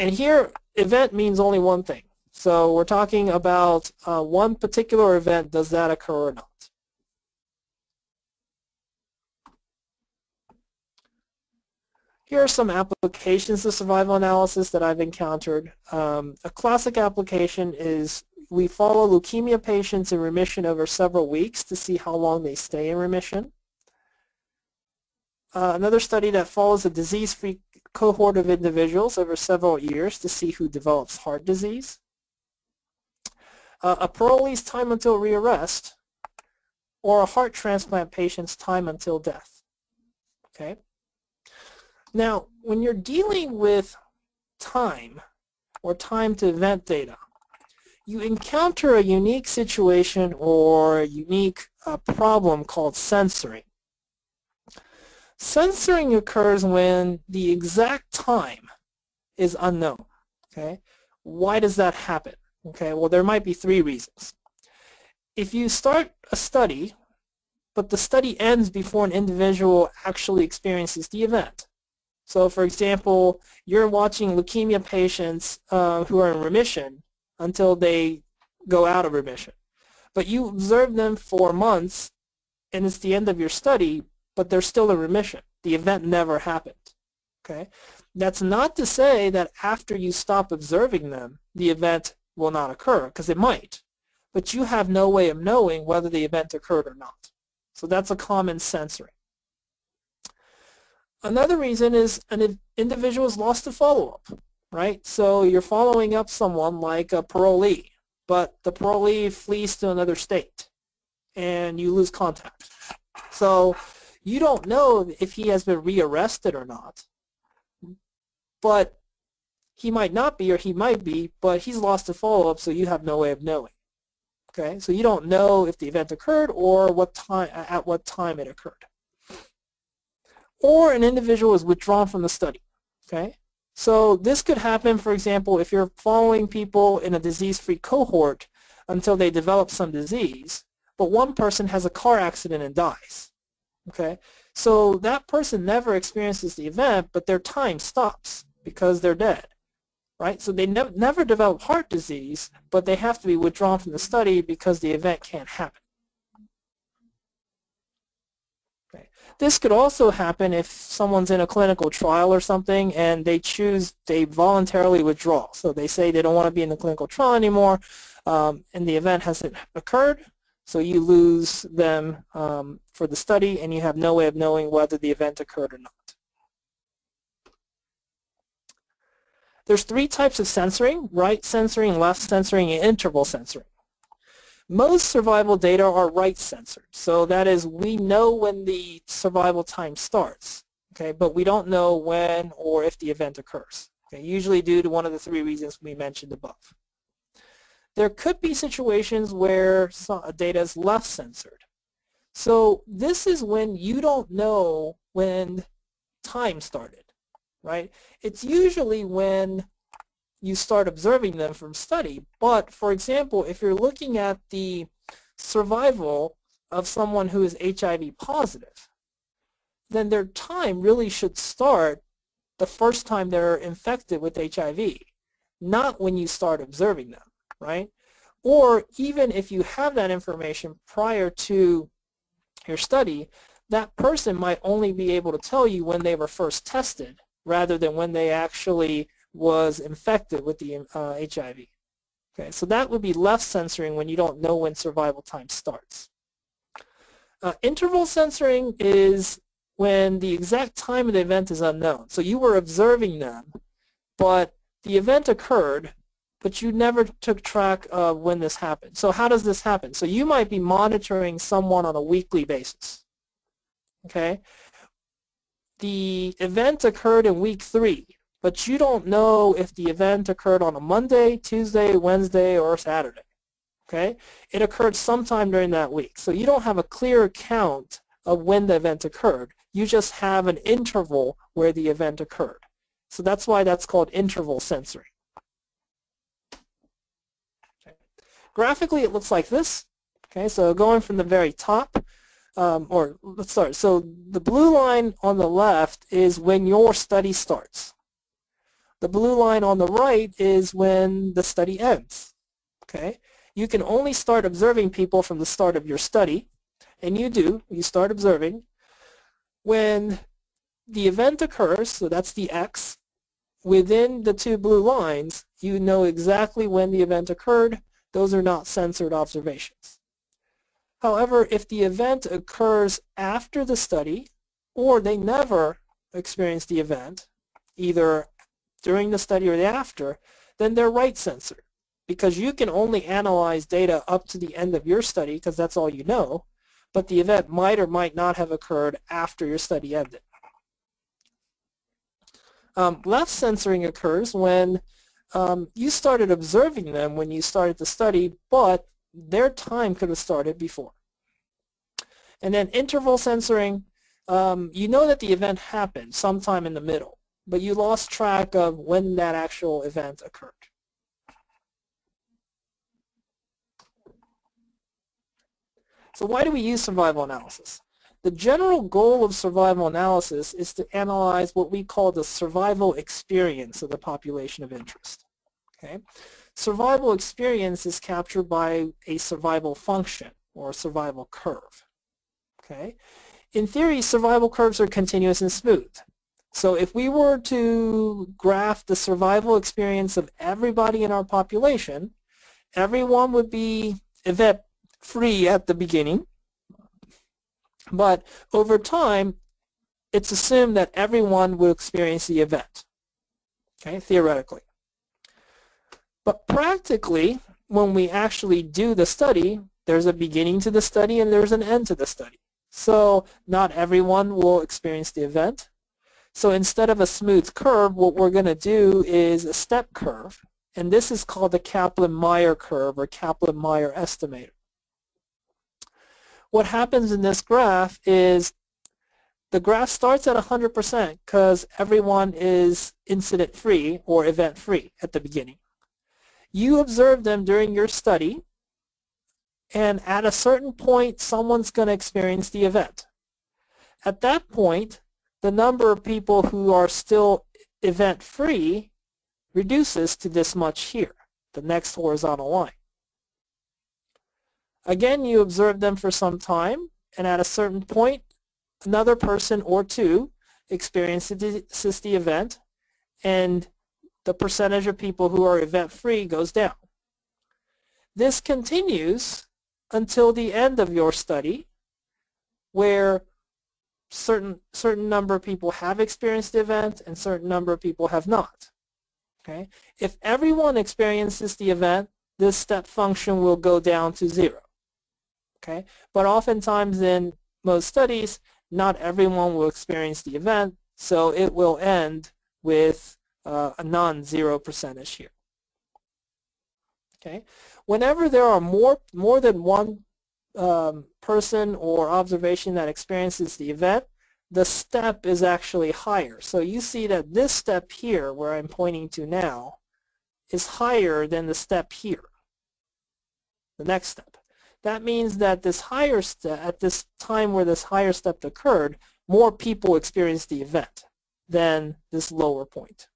and here, event means only one thing. So we're talking about uh, one particular event, does that occur or not? here are some applications of survival analysis that I've encountered. Um, a classic application is we follow leukemia patients in remission over several weeks to see how long they stay in remission. Uh, another study that follows a disease-free cohort of individuals over several years to see who develops heart disease. Uh, a parolee's time until rearrest or a heart transplant patient's time until death. Okay. Now, when you're dealing with time or time to event data, you encounter a unique situation or a unique uh, problem called censoring. Censoring occurs when the exact time is unknown. Okay, Why does that happen? Okay, well there might be three reasons. If you start a study, but the study ends before an individual actually experiences the event, so for example, you're watching leukemia patients uh, who are in remission until they go out of remission. But you observe them for months and it's the end of your study, but they're still in remission. The event never happened. Okay? That's not to say that after you stop observing them, the event will not occur, because it might. But you have no way of knowing whether the event occurred or not. So that's a common censoring. Another reason is an individual is lost to follow-up, right? So you're following up someone like a parolee, but the parolee flees to another state and you lose contact. So you don't know if he has been rearrested or not, but he might not be or he might be, but he's lost to follow-up, so you have no way of knowing. Okay, so you don't know if the event occurred or what time at what time it occurred or an individual is withdrawn from the study. Okay, so this could happen, for example, if you're following people in a disease-free cohort until they develop some disease, but one person has a car accident and dies. Okay, so that person never experiences the event, but their time stops because they're dead. Right? So they ne never develop heart disease, but they have to be withdrawn from the study because the event can't happen. This could also happen if someone's in a clinical trial or something and they choose, they voluntarily withdraw. So they say they don't want to be in the clinical trial anymore um, and the event hasn't occurred. So you lose them um, for the study and you have no way of knowing whether the event occurred or not. There's three types of censoring, right censoring, left censoring, and interval censoring. Most survival data are right censored. So that is, we know when the survival time starts, okay, but we don't know when or if the event occurs, okay, usually due to one of the three reasons we mentioned above. There could be situations where uh, data is left censored. So this is when you don't know when time started, right? It's usually when you start observing them from study. But for example, if you're looking at the survival of someone who is HIV positive, then their time really should start the first time they're infected with HIV, not when you start observing them, right? Or even if you have that information prior to your study, that person might only be able to tell you when they were first tested rather than when they actually was infected with the uh, HIV. Okay, so that would be left censoring when you don't know when survival time starts. Uh, interval censoring is when the exact time of the event is unknown. So you were observing them, but the event occurred, but you never took track of when this happened. So how does this happen? So you might be monitoring someone on a weekly basis. Okay? The event occurred in week three but you don't know if the event occurred on a Monday, Tuesday, Wednesday, or Saturday. Okay? It occurred sometime during that week. So you don't have a clear account of when the event occurred. You just have an interval where the event occurred. So that's why that's called interval censoring. Okay. Graphically, it looks like this. Okay, so going from the very top, um, or let's start. So the blue line on the left is when your study starts. The blue line on the right is when the study ends. Okay? You can only start observing people from the start of your study, and you do, you start observing, when the event occurs, so that's the X, within the two blue lines, you know exactly when the event occurred. Those are not censored observations. However, if the event occurs after the study, or they never experience the event, either during the study or the after, then they're right censored. Because you can only analyze data up to the end of your study, because that's all you know, but the event might or might not have occurred after your study ended. Um, left censoring occurs when um, you started observing them when you started the study, but their time could have started before. And then interval censoring, um, you know that the event happened sometime in the middle, but you lost track of when that actual event occurred. So why do we use survival analysis? The general goal of survival analysis is to analyze what we call the survival experience of the population of interest. Okay? Survival experience is captured by a survival function or survival curve. Okay? In theory, survival curves are continuous and smooth. So if we were to graph the survival experience of everybody in our population, everyone would be event free at the beginning, but over time, it's assumed that everyone will experience the event, okay, theoretically. But practically, when we actually do the study, there's a beginning to the study and there's an end to the study. So not everyone will experience the event. So instead of a smooth curve, what we're going to do is a step curve. And this is called the Kaplan-Meier curve or Kaplan-Meier estimator what happens in this graph is the graph starts at 100% because everyone is incident free or event free at the beginning. You observe them during your study and at a certain point someone's going to experience the event. At that point the number of people who are still event free reduces to this much here, the next horizontal line. Again, you observe them for some time, and at a certain point, another person or two experiences the event, and the percentage of people who are event-free goes down. This continues until the end of your study, where certain certain number of people have experienced the event and certain number of people have not. Okay? If everyone experiences the event, this step function will go down to zero. Okay, but oftentimes in most studies, not everyone will experience the event, so it will end with uh, a non-zero percentage here. Okay, whenever there are more more than one um, person or observation that experiences the event, the step is actually higher. So you see that this step here, where I'm pointing to now, is higher than the step here, the next step. That means that this higher step, at this time where this higher step occurred, more people experienced the event than this lower point.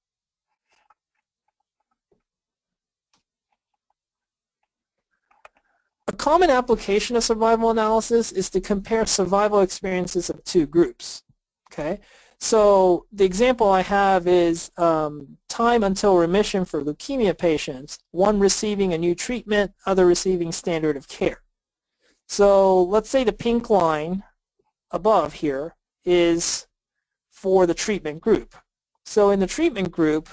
A common application of survival analysis is to compare survival experiences of two groups. Okay, so the example I have is um, time until remission for leukemia patients, one receiving a new treatment, other receiving standard of care. So let's say the pink line above here is for the treatment group. So in the treatment group,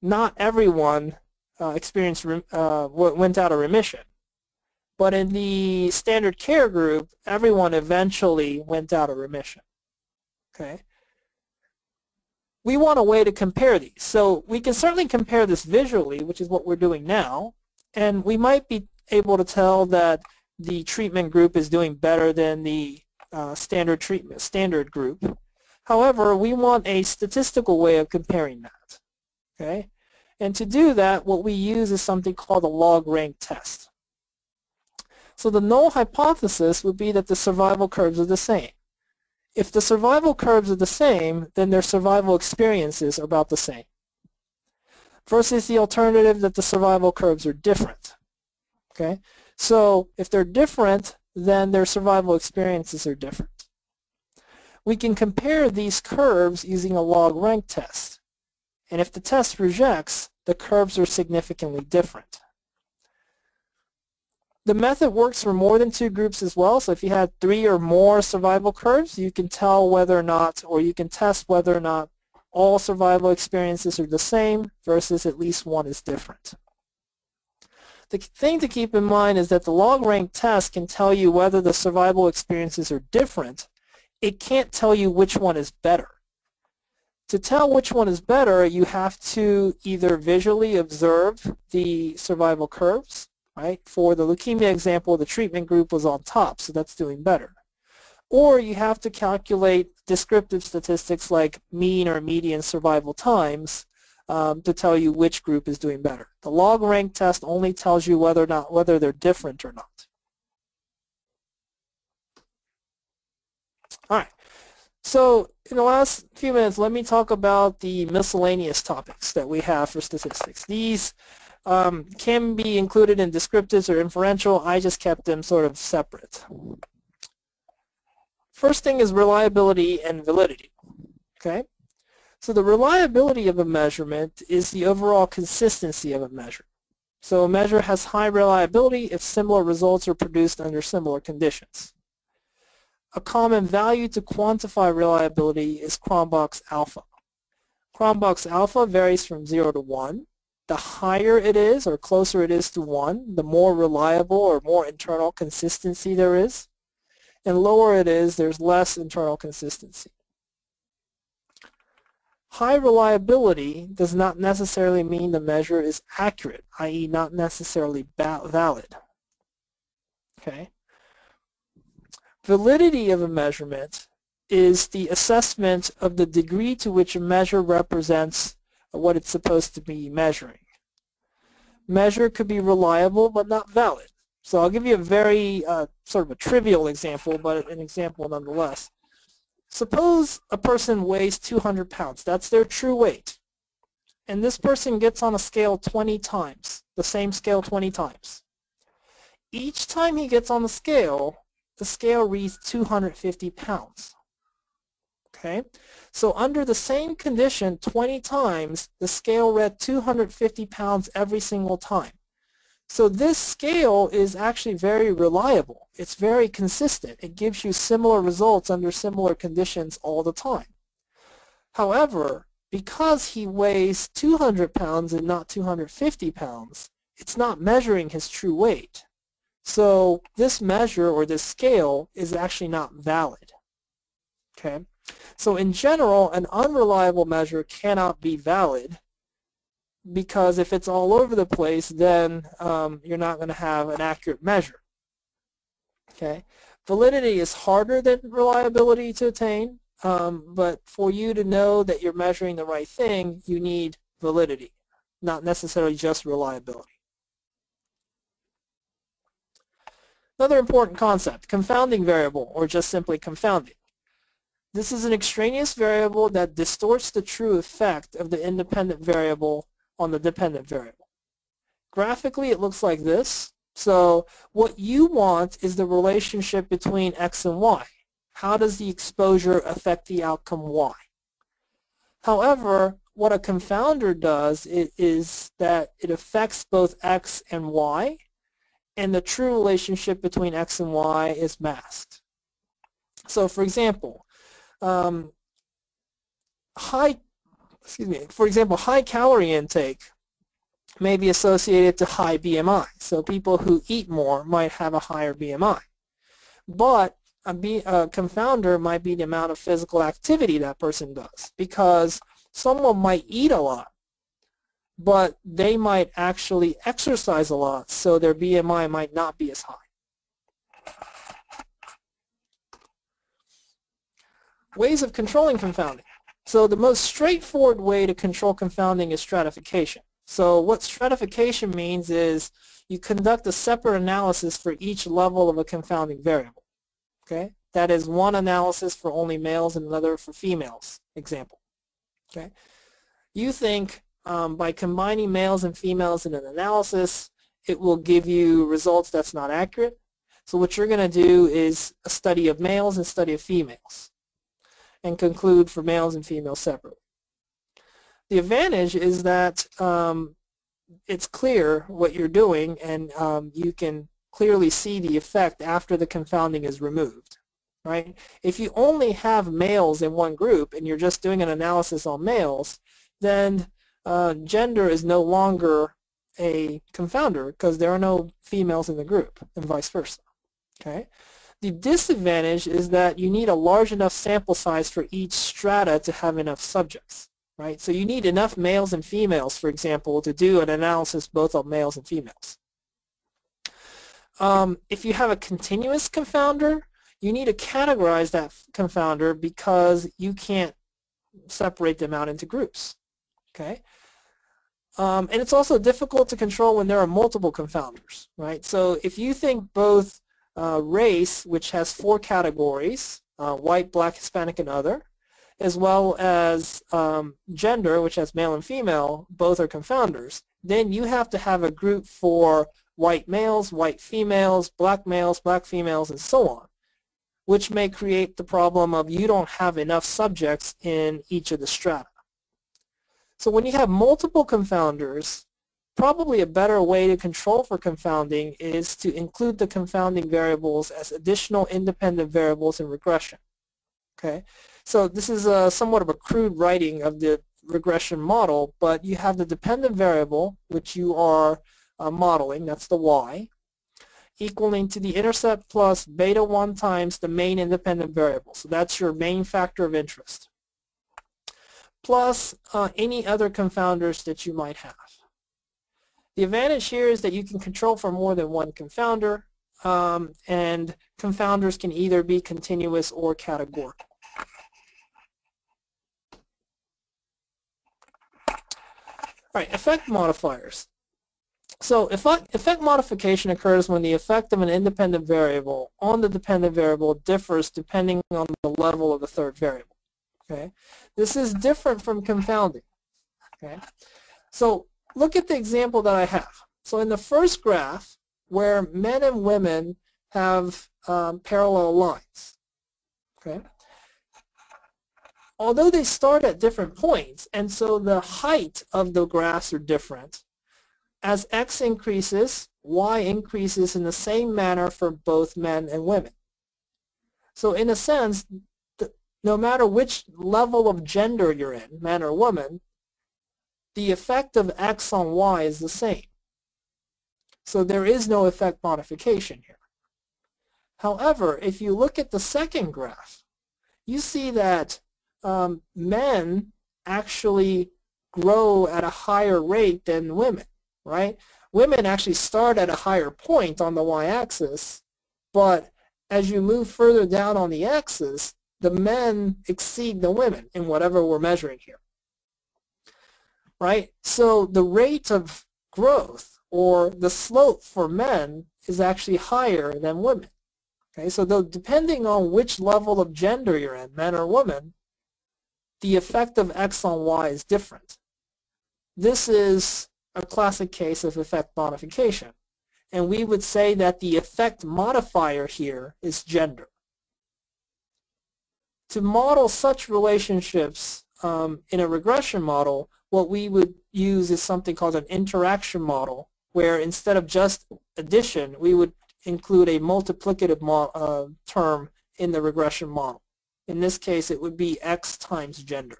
not everyone uh, experienced uh, went out of remission. But in the standard care group, everyone eventually went out of remission. Okay. We want a way to compare these. So we can certainly compare this visually, which is what we're doing now, and we might be able to tell that the treatment group is doing better than the uh, standard treatment standard group. However, we want a statistical way of comparing that. Okay, and to do that, what we use is something called a log rank test. So the null hypothesis would be that the survival curves are the same. If the survival curves are the same, then their survival experiences are about the same. Versus the alternative that the survival curves are different. Okay, so if they're different, then their survival experiences are different. we can compare these curves using a log rank test. And if the test rejects, the curves are significantly different. The method works for more than two groups as well, so if you had three or more survival curves, you can tell whether or not, or you can test whether or not all survival experiences are the same versus at least one is different. The thing to keep in mind is that the log rank test can tell you whether the survival experiences are different. It can't tell you which one is better. To tell which one is better, you have to either visually observe the survival curves right? For the leukemia example, the treatment group was on top, so that's doing better. Or you have to calculate descriptive statistics like mean or median survival times um, to tell you which group is doing better. The log rank test only tells you whether or not whether they're different or not. All right. So in the last few minutes, let me talk about the miscellaneous topics that we have for statistics. These um, can be included in descriptives or inferential. I just kept them sort of separate. First thing is reliability and validity. Okay, so the reliability of a measurement is the overall consistency of a measure. So a measure has high reliability if similar results are produced under similar conditions. A common value to quantify reliability is Cronbach's alpha. Cronbach's alpha varies from 0 to 1 the higher it is or closer it is to 1, the more reliable or more internal consistency there is. And lower it is, there's less internal consistency. High reliability does not necessarily mean the measure is accurate, i.e. not necessarily valid. Okay. Validity of a measurement is the assessment of the degree to which a measure represents what it's supposed to be measuring. Measure could be reliable but not valid. So I'll give you a very uh, sort of a trivial example, but an example nonetheless. Suppose a person weighs 200 pounds. That's their true weight. And this person gets on a scale 20 times, the same scale 20 times. Each time he gets on the scale, the scale reads 250 pounds. Okay, so under the same condition 20 times, the scale read 250 pounds every single time. So this scale is actually very reliable. It's very consistent. It gives you similar results under similar conditions all the time. However, because he weighs 200 pounds and not 250 pounds, it's not measuring his true weight. So this measure or this scale is actually not valid. Okay. So in general, an unreliable measure cannot be valid because if it's all over the place, then um, you're not going to have an accurate measure. Okay, Validity is harder than reliability to attain, um, but for you to know that you're measuring the right thing, you need validity, not necessarily just reliability. Another important concept, confounding variable, or just simply confounding. This is an extraneous variable that distorts the true effect of the independent variable on the dependent variable. Graphically, it looks like this. So what you want is the relationship between x and y. How does the exposure affect the outcome y? However, what a confounder does is that it affects both x and y, and the true relationship between x and y is masked. So for example, um, high, excuse me, for example, high calorie intake may be associated to high BMI. So people who eat more might have a higher BMI. But a, B, a confounder might be the amount of physical activity that person does because someone might eat a lot, but they might actually exercise a lot, so their BMI might not be as high. Ways of controlling confounding. So the most straightforward way to control confounding is stratification. So what stratification means is you conduct a separate analysis for each level of a confounding variable. Okay, That is one analysis for only males and another for females, example. Okay, You think um, by combining males and females in an analysis, it will give you results that's not accurate. So what you're going to do is a study of males and study of females. And conclude for males and females separately. The advantage is that um, it's clear what you're doing and um, you can clearly see the effect after the confounding is removed. Right? If you only have males in one group and you're just doing an analysis on males, then uh, gender is no longer a confounder because there are no females in the group and vice versa. Okay. The disadvantage is that you need a large enough sample size for each strata to have enough subjects. Right? So you need enough males and females, for example, to do an analysis both of males and females. Um, if you have a continuous confounder, you need to categorize that confounder because you can't separate them out into groups. Okay, um, and it's also difficult to control when there are multiple confounders, right? So if you think both uh, race, which has four categories, uh, white, black, Hispanic, and other, as well as um, gender, which has male and female, both are confounders, then you have to have a group for white males, white females, black males, black females, and so on, which may create the problem of you don't have enough subjects in each of the strata. So when you have multiple confounders, probably a better way to control for confounding is to include the confounding variables as additional independent variables in regression. Okay, so this is a, somewhat of a crude writing of the regression model, but you have the dependent variable, which you are uh, modeling, that's the y, equaling to the intercept plus beta 1 times the main independent variable. So that's your main factor of interest plus uh, any other confounders that you might have. The advantage here is that you can control for more than one confounder, um, and confounders can either be continuous or categorical. All right, effect modifiers. So effect, effect modification occurs when the effect of an independent variable on the dependent variable differs depending on the level of the third variable. Okay, this is different from confounding. Okay, so look at the example that I have. So in the first graph, where men and women have um, parallel lines. Okay, although they start at different points, and so the height of the graphs are different. As x increases, y increases in the same manner for both men and women. So in a sense, no matter which level of gender you're in, man or woman, the effect of X on Y is the same. So there is no effect modification here. However, if you look at the second graph, you see that um, men actually grow at a higher rate than women, right? Women actually start at a higher point on the y-axis, but as you move further down on the axis, the men exceed the women in whatever we're measuring here. Right? So the rate of growth or the slope for men is actually higher than women. Okay, so though depending on which level of gender you're in, men or women, the effect of X on Y is different. This is a classic case of effect modification. And we would say that the effect modifier here is gender to model such relationships um, in a regression model, what we would use is something called an interaction model, where instead of just addition, we would include a multiplicative uh, term in the regression model. In this case, it would be x times gender.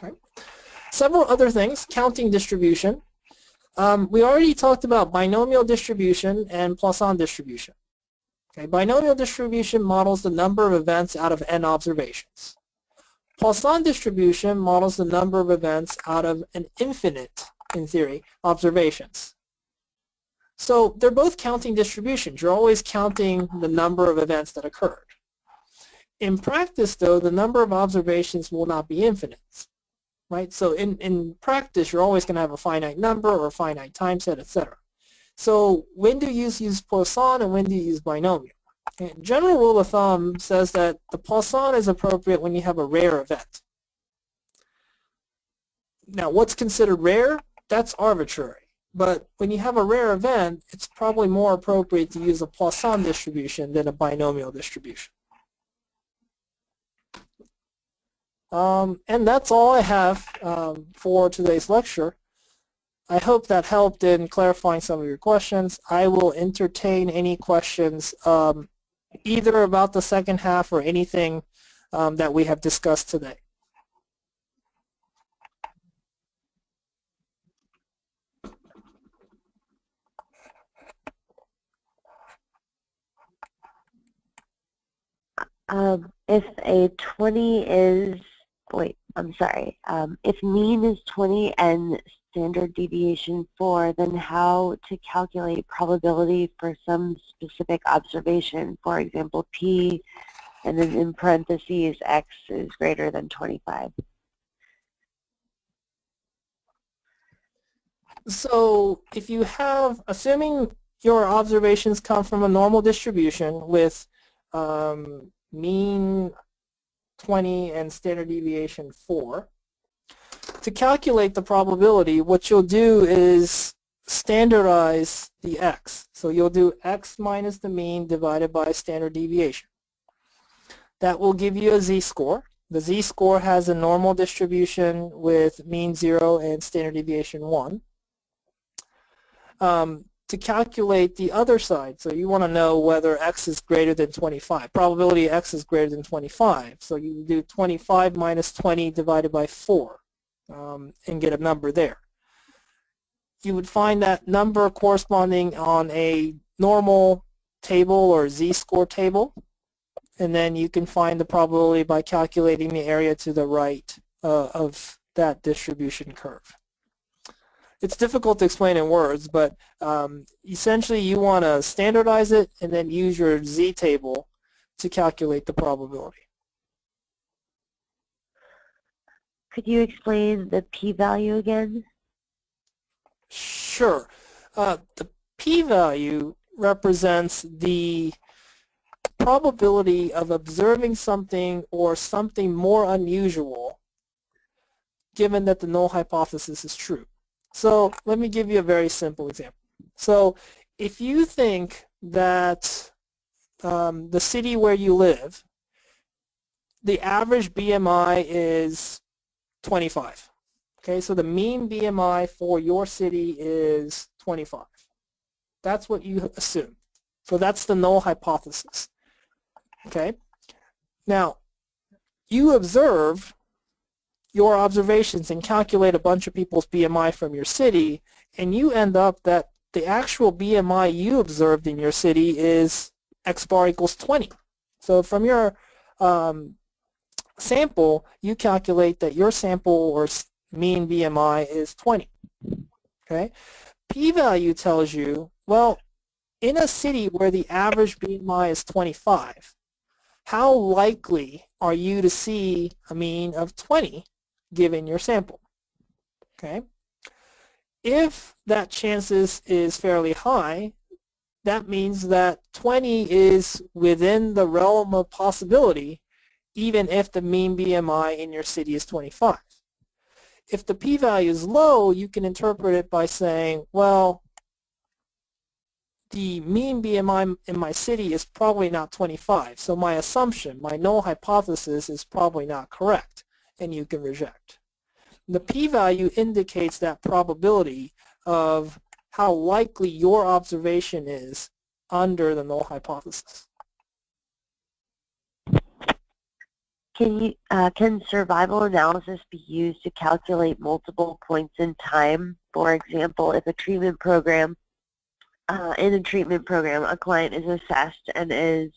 Right. Several other things, counting distribution. Um, we already talked about binomial distribution and Poisson distribution. Okay, binomial distribution models the number of events out of n observations. Poisson distribution models the number of events out of an infinite, in theory, observations. So they're both counting distributions. You're always counting the number of events that occurred. In practice, though, the number of observations will not be infinite right? So in, in practice, you're always going to have a finite number or a finite time set, etc. So when do you use Poisson and when do you use binomial? General rule of thumb says that the Poisson is appropriate when you have a rare event. Now, what's considered rare? That's arbitrary. But when you have a rare event, it's probably more appropriate to use a Poisson distribution than a binomial distribution. Um, and that's all I have um, for today's lecture. I hope that helped in clarifying some of your questions. I will entertain any questions um, either about the second half or anything um, that we have discussed today. Um, if a 20 is, wait, I'm sorry. Um, if mean is 20 and standard deviation 4, then how to calculate probability for some specific observation? For example, P and then in parentheses, X is greater than 25. So if you have, assuming your observations come from a normal distribution with um, mean 20 and standard deviation 4. To calculate the probability, what you'll do is standardize the x. So you'll do x minus the mean divided by standard deviation. That will give you a z-score. The z-score has a normal distribution with mean 0 and standard deviation 1. Um, to calculate the other side. So you want to know whether x is greater than 25. Probability x is greater than 25. So you do 25 minus 20 divided by 4 um, and get a number there. You would find that number corresponding on a normal table or z-score table. And then you can find the probability by calculating the area to the right uh, of that distribution curve it's difficult to explain in words, but um, essentially you want to standardize it and then use your z-table to calculate the probability. Could you explain the p-value again? Sure. Uh, the p-value represents the probability of observing something or something more unusual given that the null hypothesis is true. So let me give you a very simple example. So if you think that um, the city where you live, the average BMI is 25. Okay, so the mean BMI for your city is 25. That's what you assume. So that's the null hypothesis. Okay, now you observe your observations and calculate a bunch of people's BMI from your city, and you end up that the actual BMI you observed in your city is x bar equals 20. So from your um, sample, you calculate that your sample or mean BMI is 20. Okay, p-value tells you, well, in a city where the average BMI is 25, how likely are you to see a mean of 20 given your sample. Okay. If that chances is fairly high, that means that 20 is within the realm of possibility even if the mean BMI in your city is 25. If the p-value is low, you can interpret it by saying, well, the mean BMI in my city is probably not 25, so my assumption, my null hypothesis is probably not correct and you can reject. The p-value indicates that probability of how likely your observation is under the null hypothesis. Can, you, uh, can survival analysis be used to calculate multiple points in time? For example, if a treatment program, uh, in a treatment program, a client is assessed and is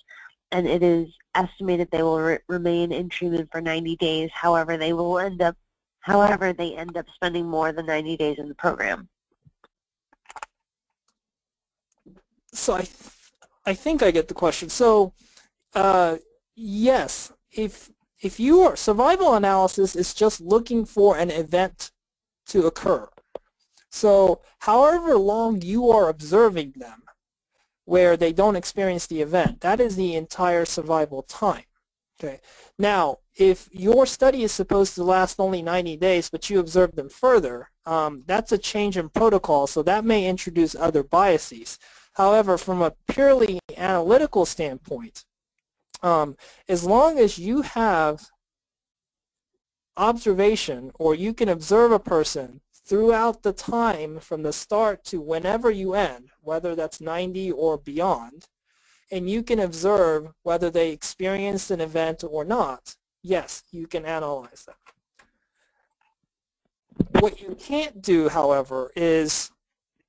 and it is estimated they will re remain in treatment for 90 days. However, they will end up, however, they end up spending more than 90 days in the program. So I, th I think I get the question. So, uh, yes, if if your survival analysis is just looking for an event to occur, so however long you are observing them, where they don't experience the event. That is the entire survival time. Okay. Now, if your study is supposed to last only 90 days, but you observe them further, um, that's a change in protocol, so that may introduce other biases. However, from a purely analytical standpoint, um, as long as you have observation or you can observe a person throughout the time from the start to whenever you end, whether that's 90 or beyond, and you can observe whether they experienced an event or not, yes, you can analyze that. What you can't do, however, is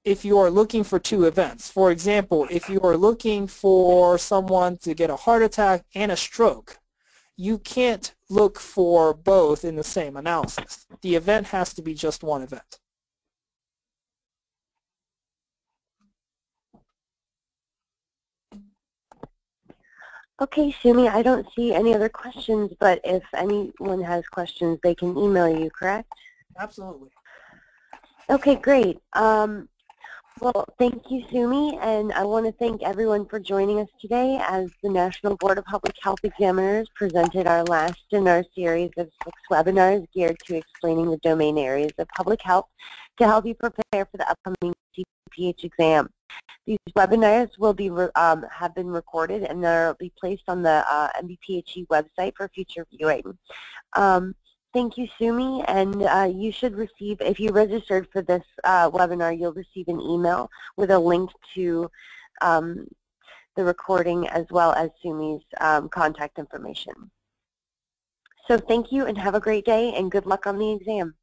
if you are looking for two events. For example, if you are looking for someone to get a heart attack and a stroke, you can't look for both in the same analysis. The event has to be just one event. Okay, Sumi, I don't see any other questions, but if anyone has questions, they can email you, correct? Absolutely. Okay, great. Um, well, thank you, Sumi, and I want to thank everyone for joining us today as the National Board of Public Health Examiners presented our last in our series of six webinars geared to explaining the domain areas of public health to help you prepare for the upcoming CPH exam. These webinars will be um, have been recorded and they'll be placed on the uh, NBPHE website for future viewing. Um, thank you, Sumi, and uh, you should receive, if you registered for this uh, webinar, you'll receive an email with a link to um, the recording as well as Sumi's um, contact information. So thank you and have a great day and good luck on the exam.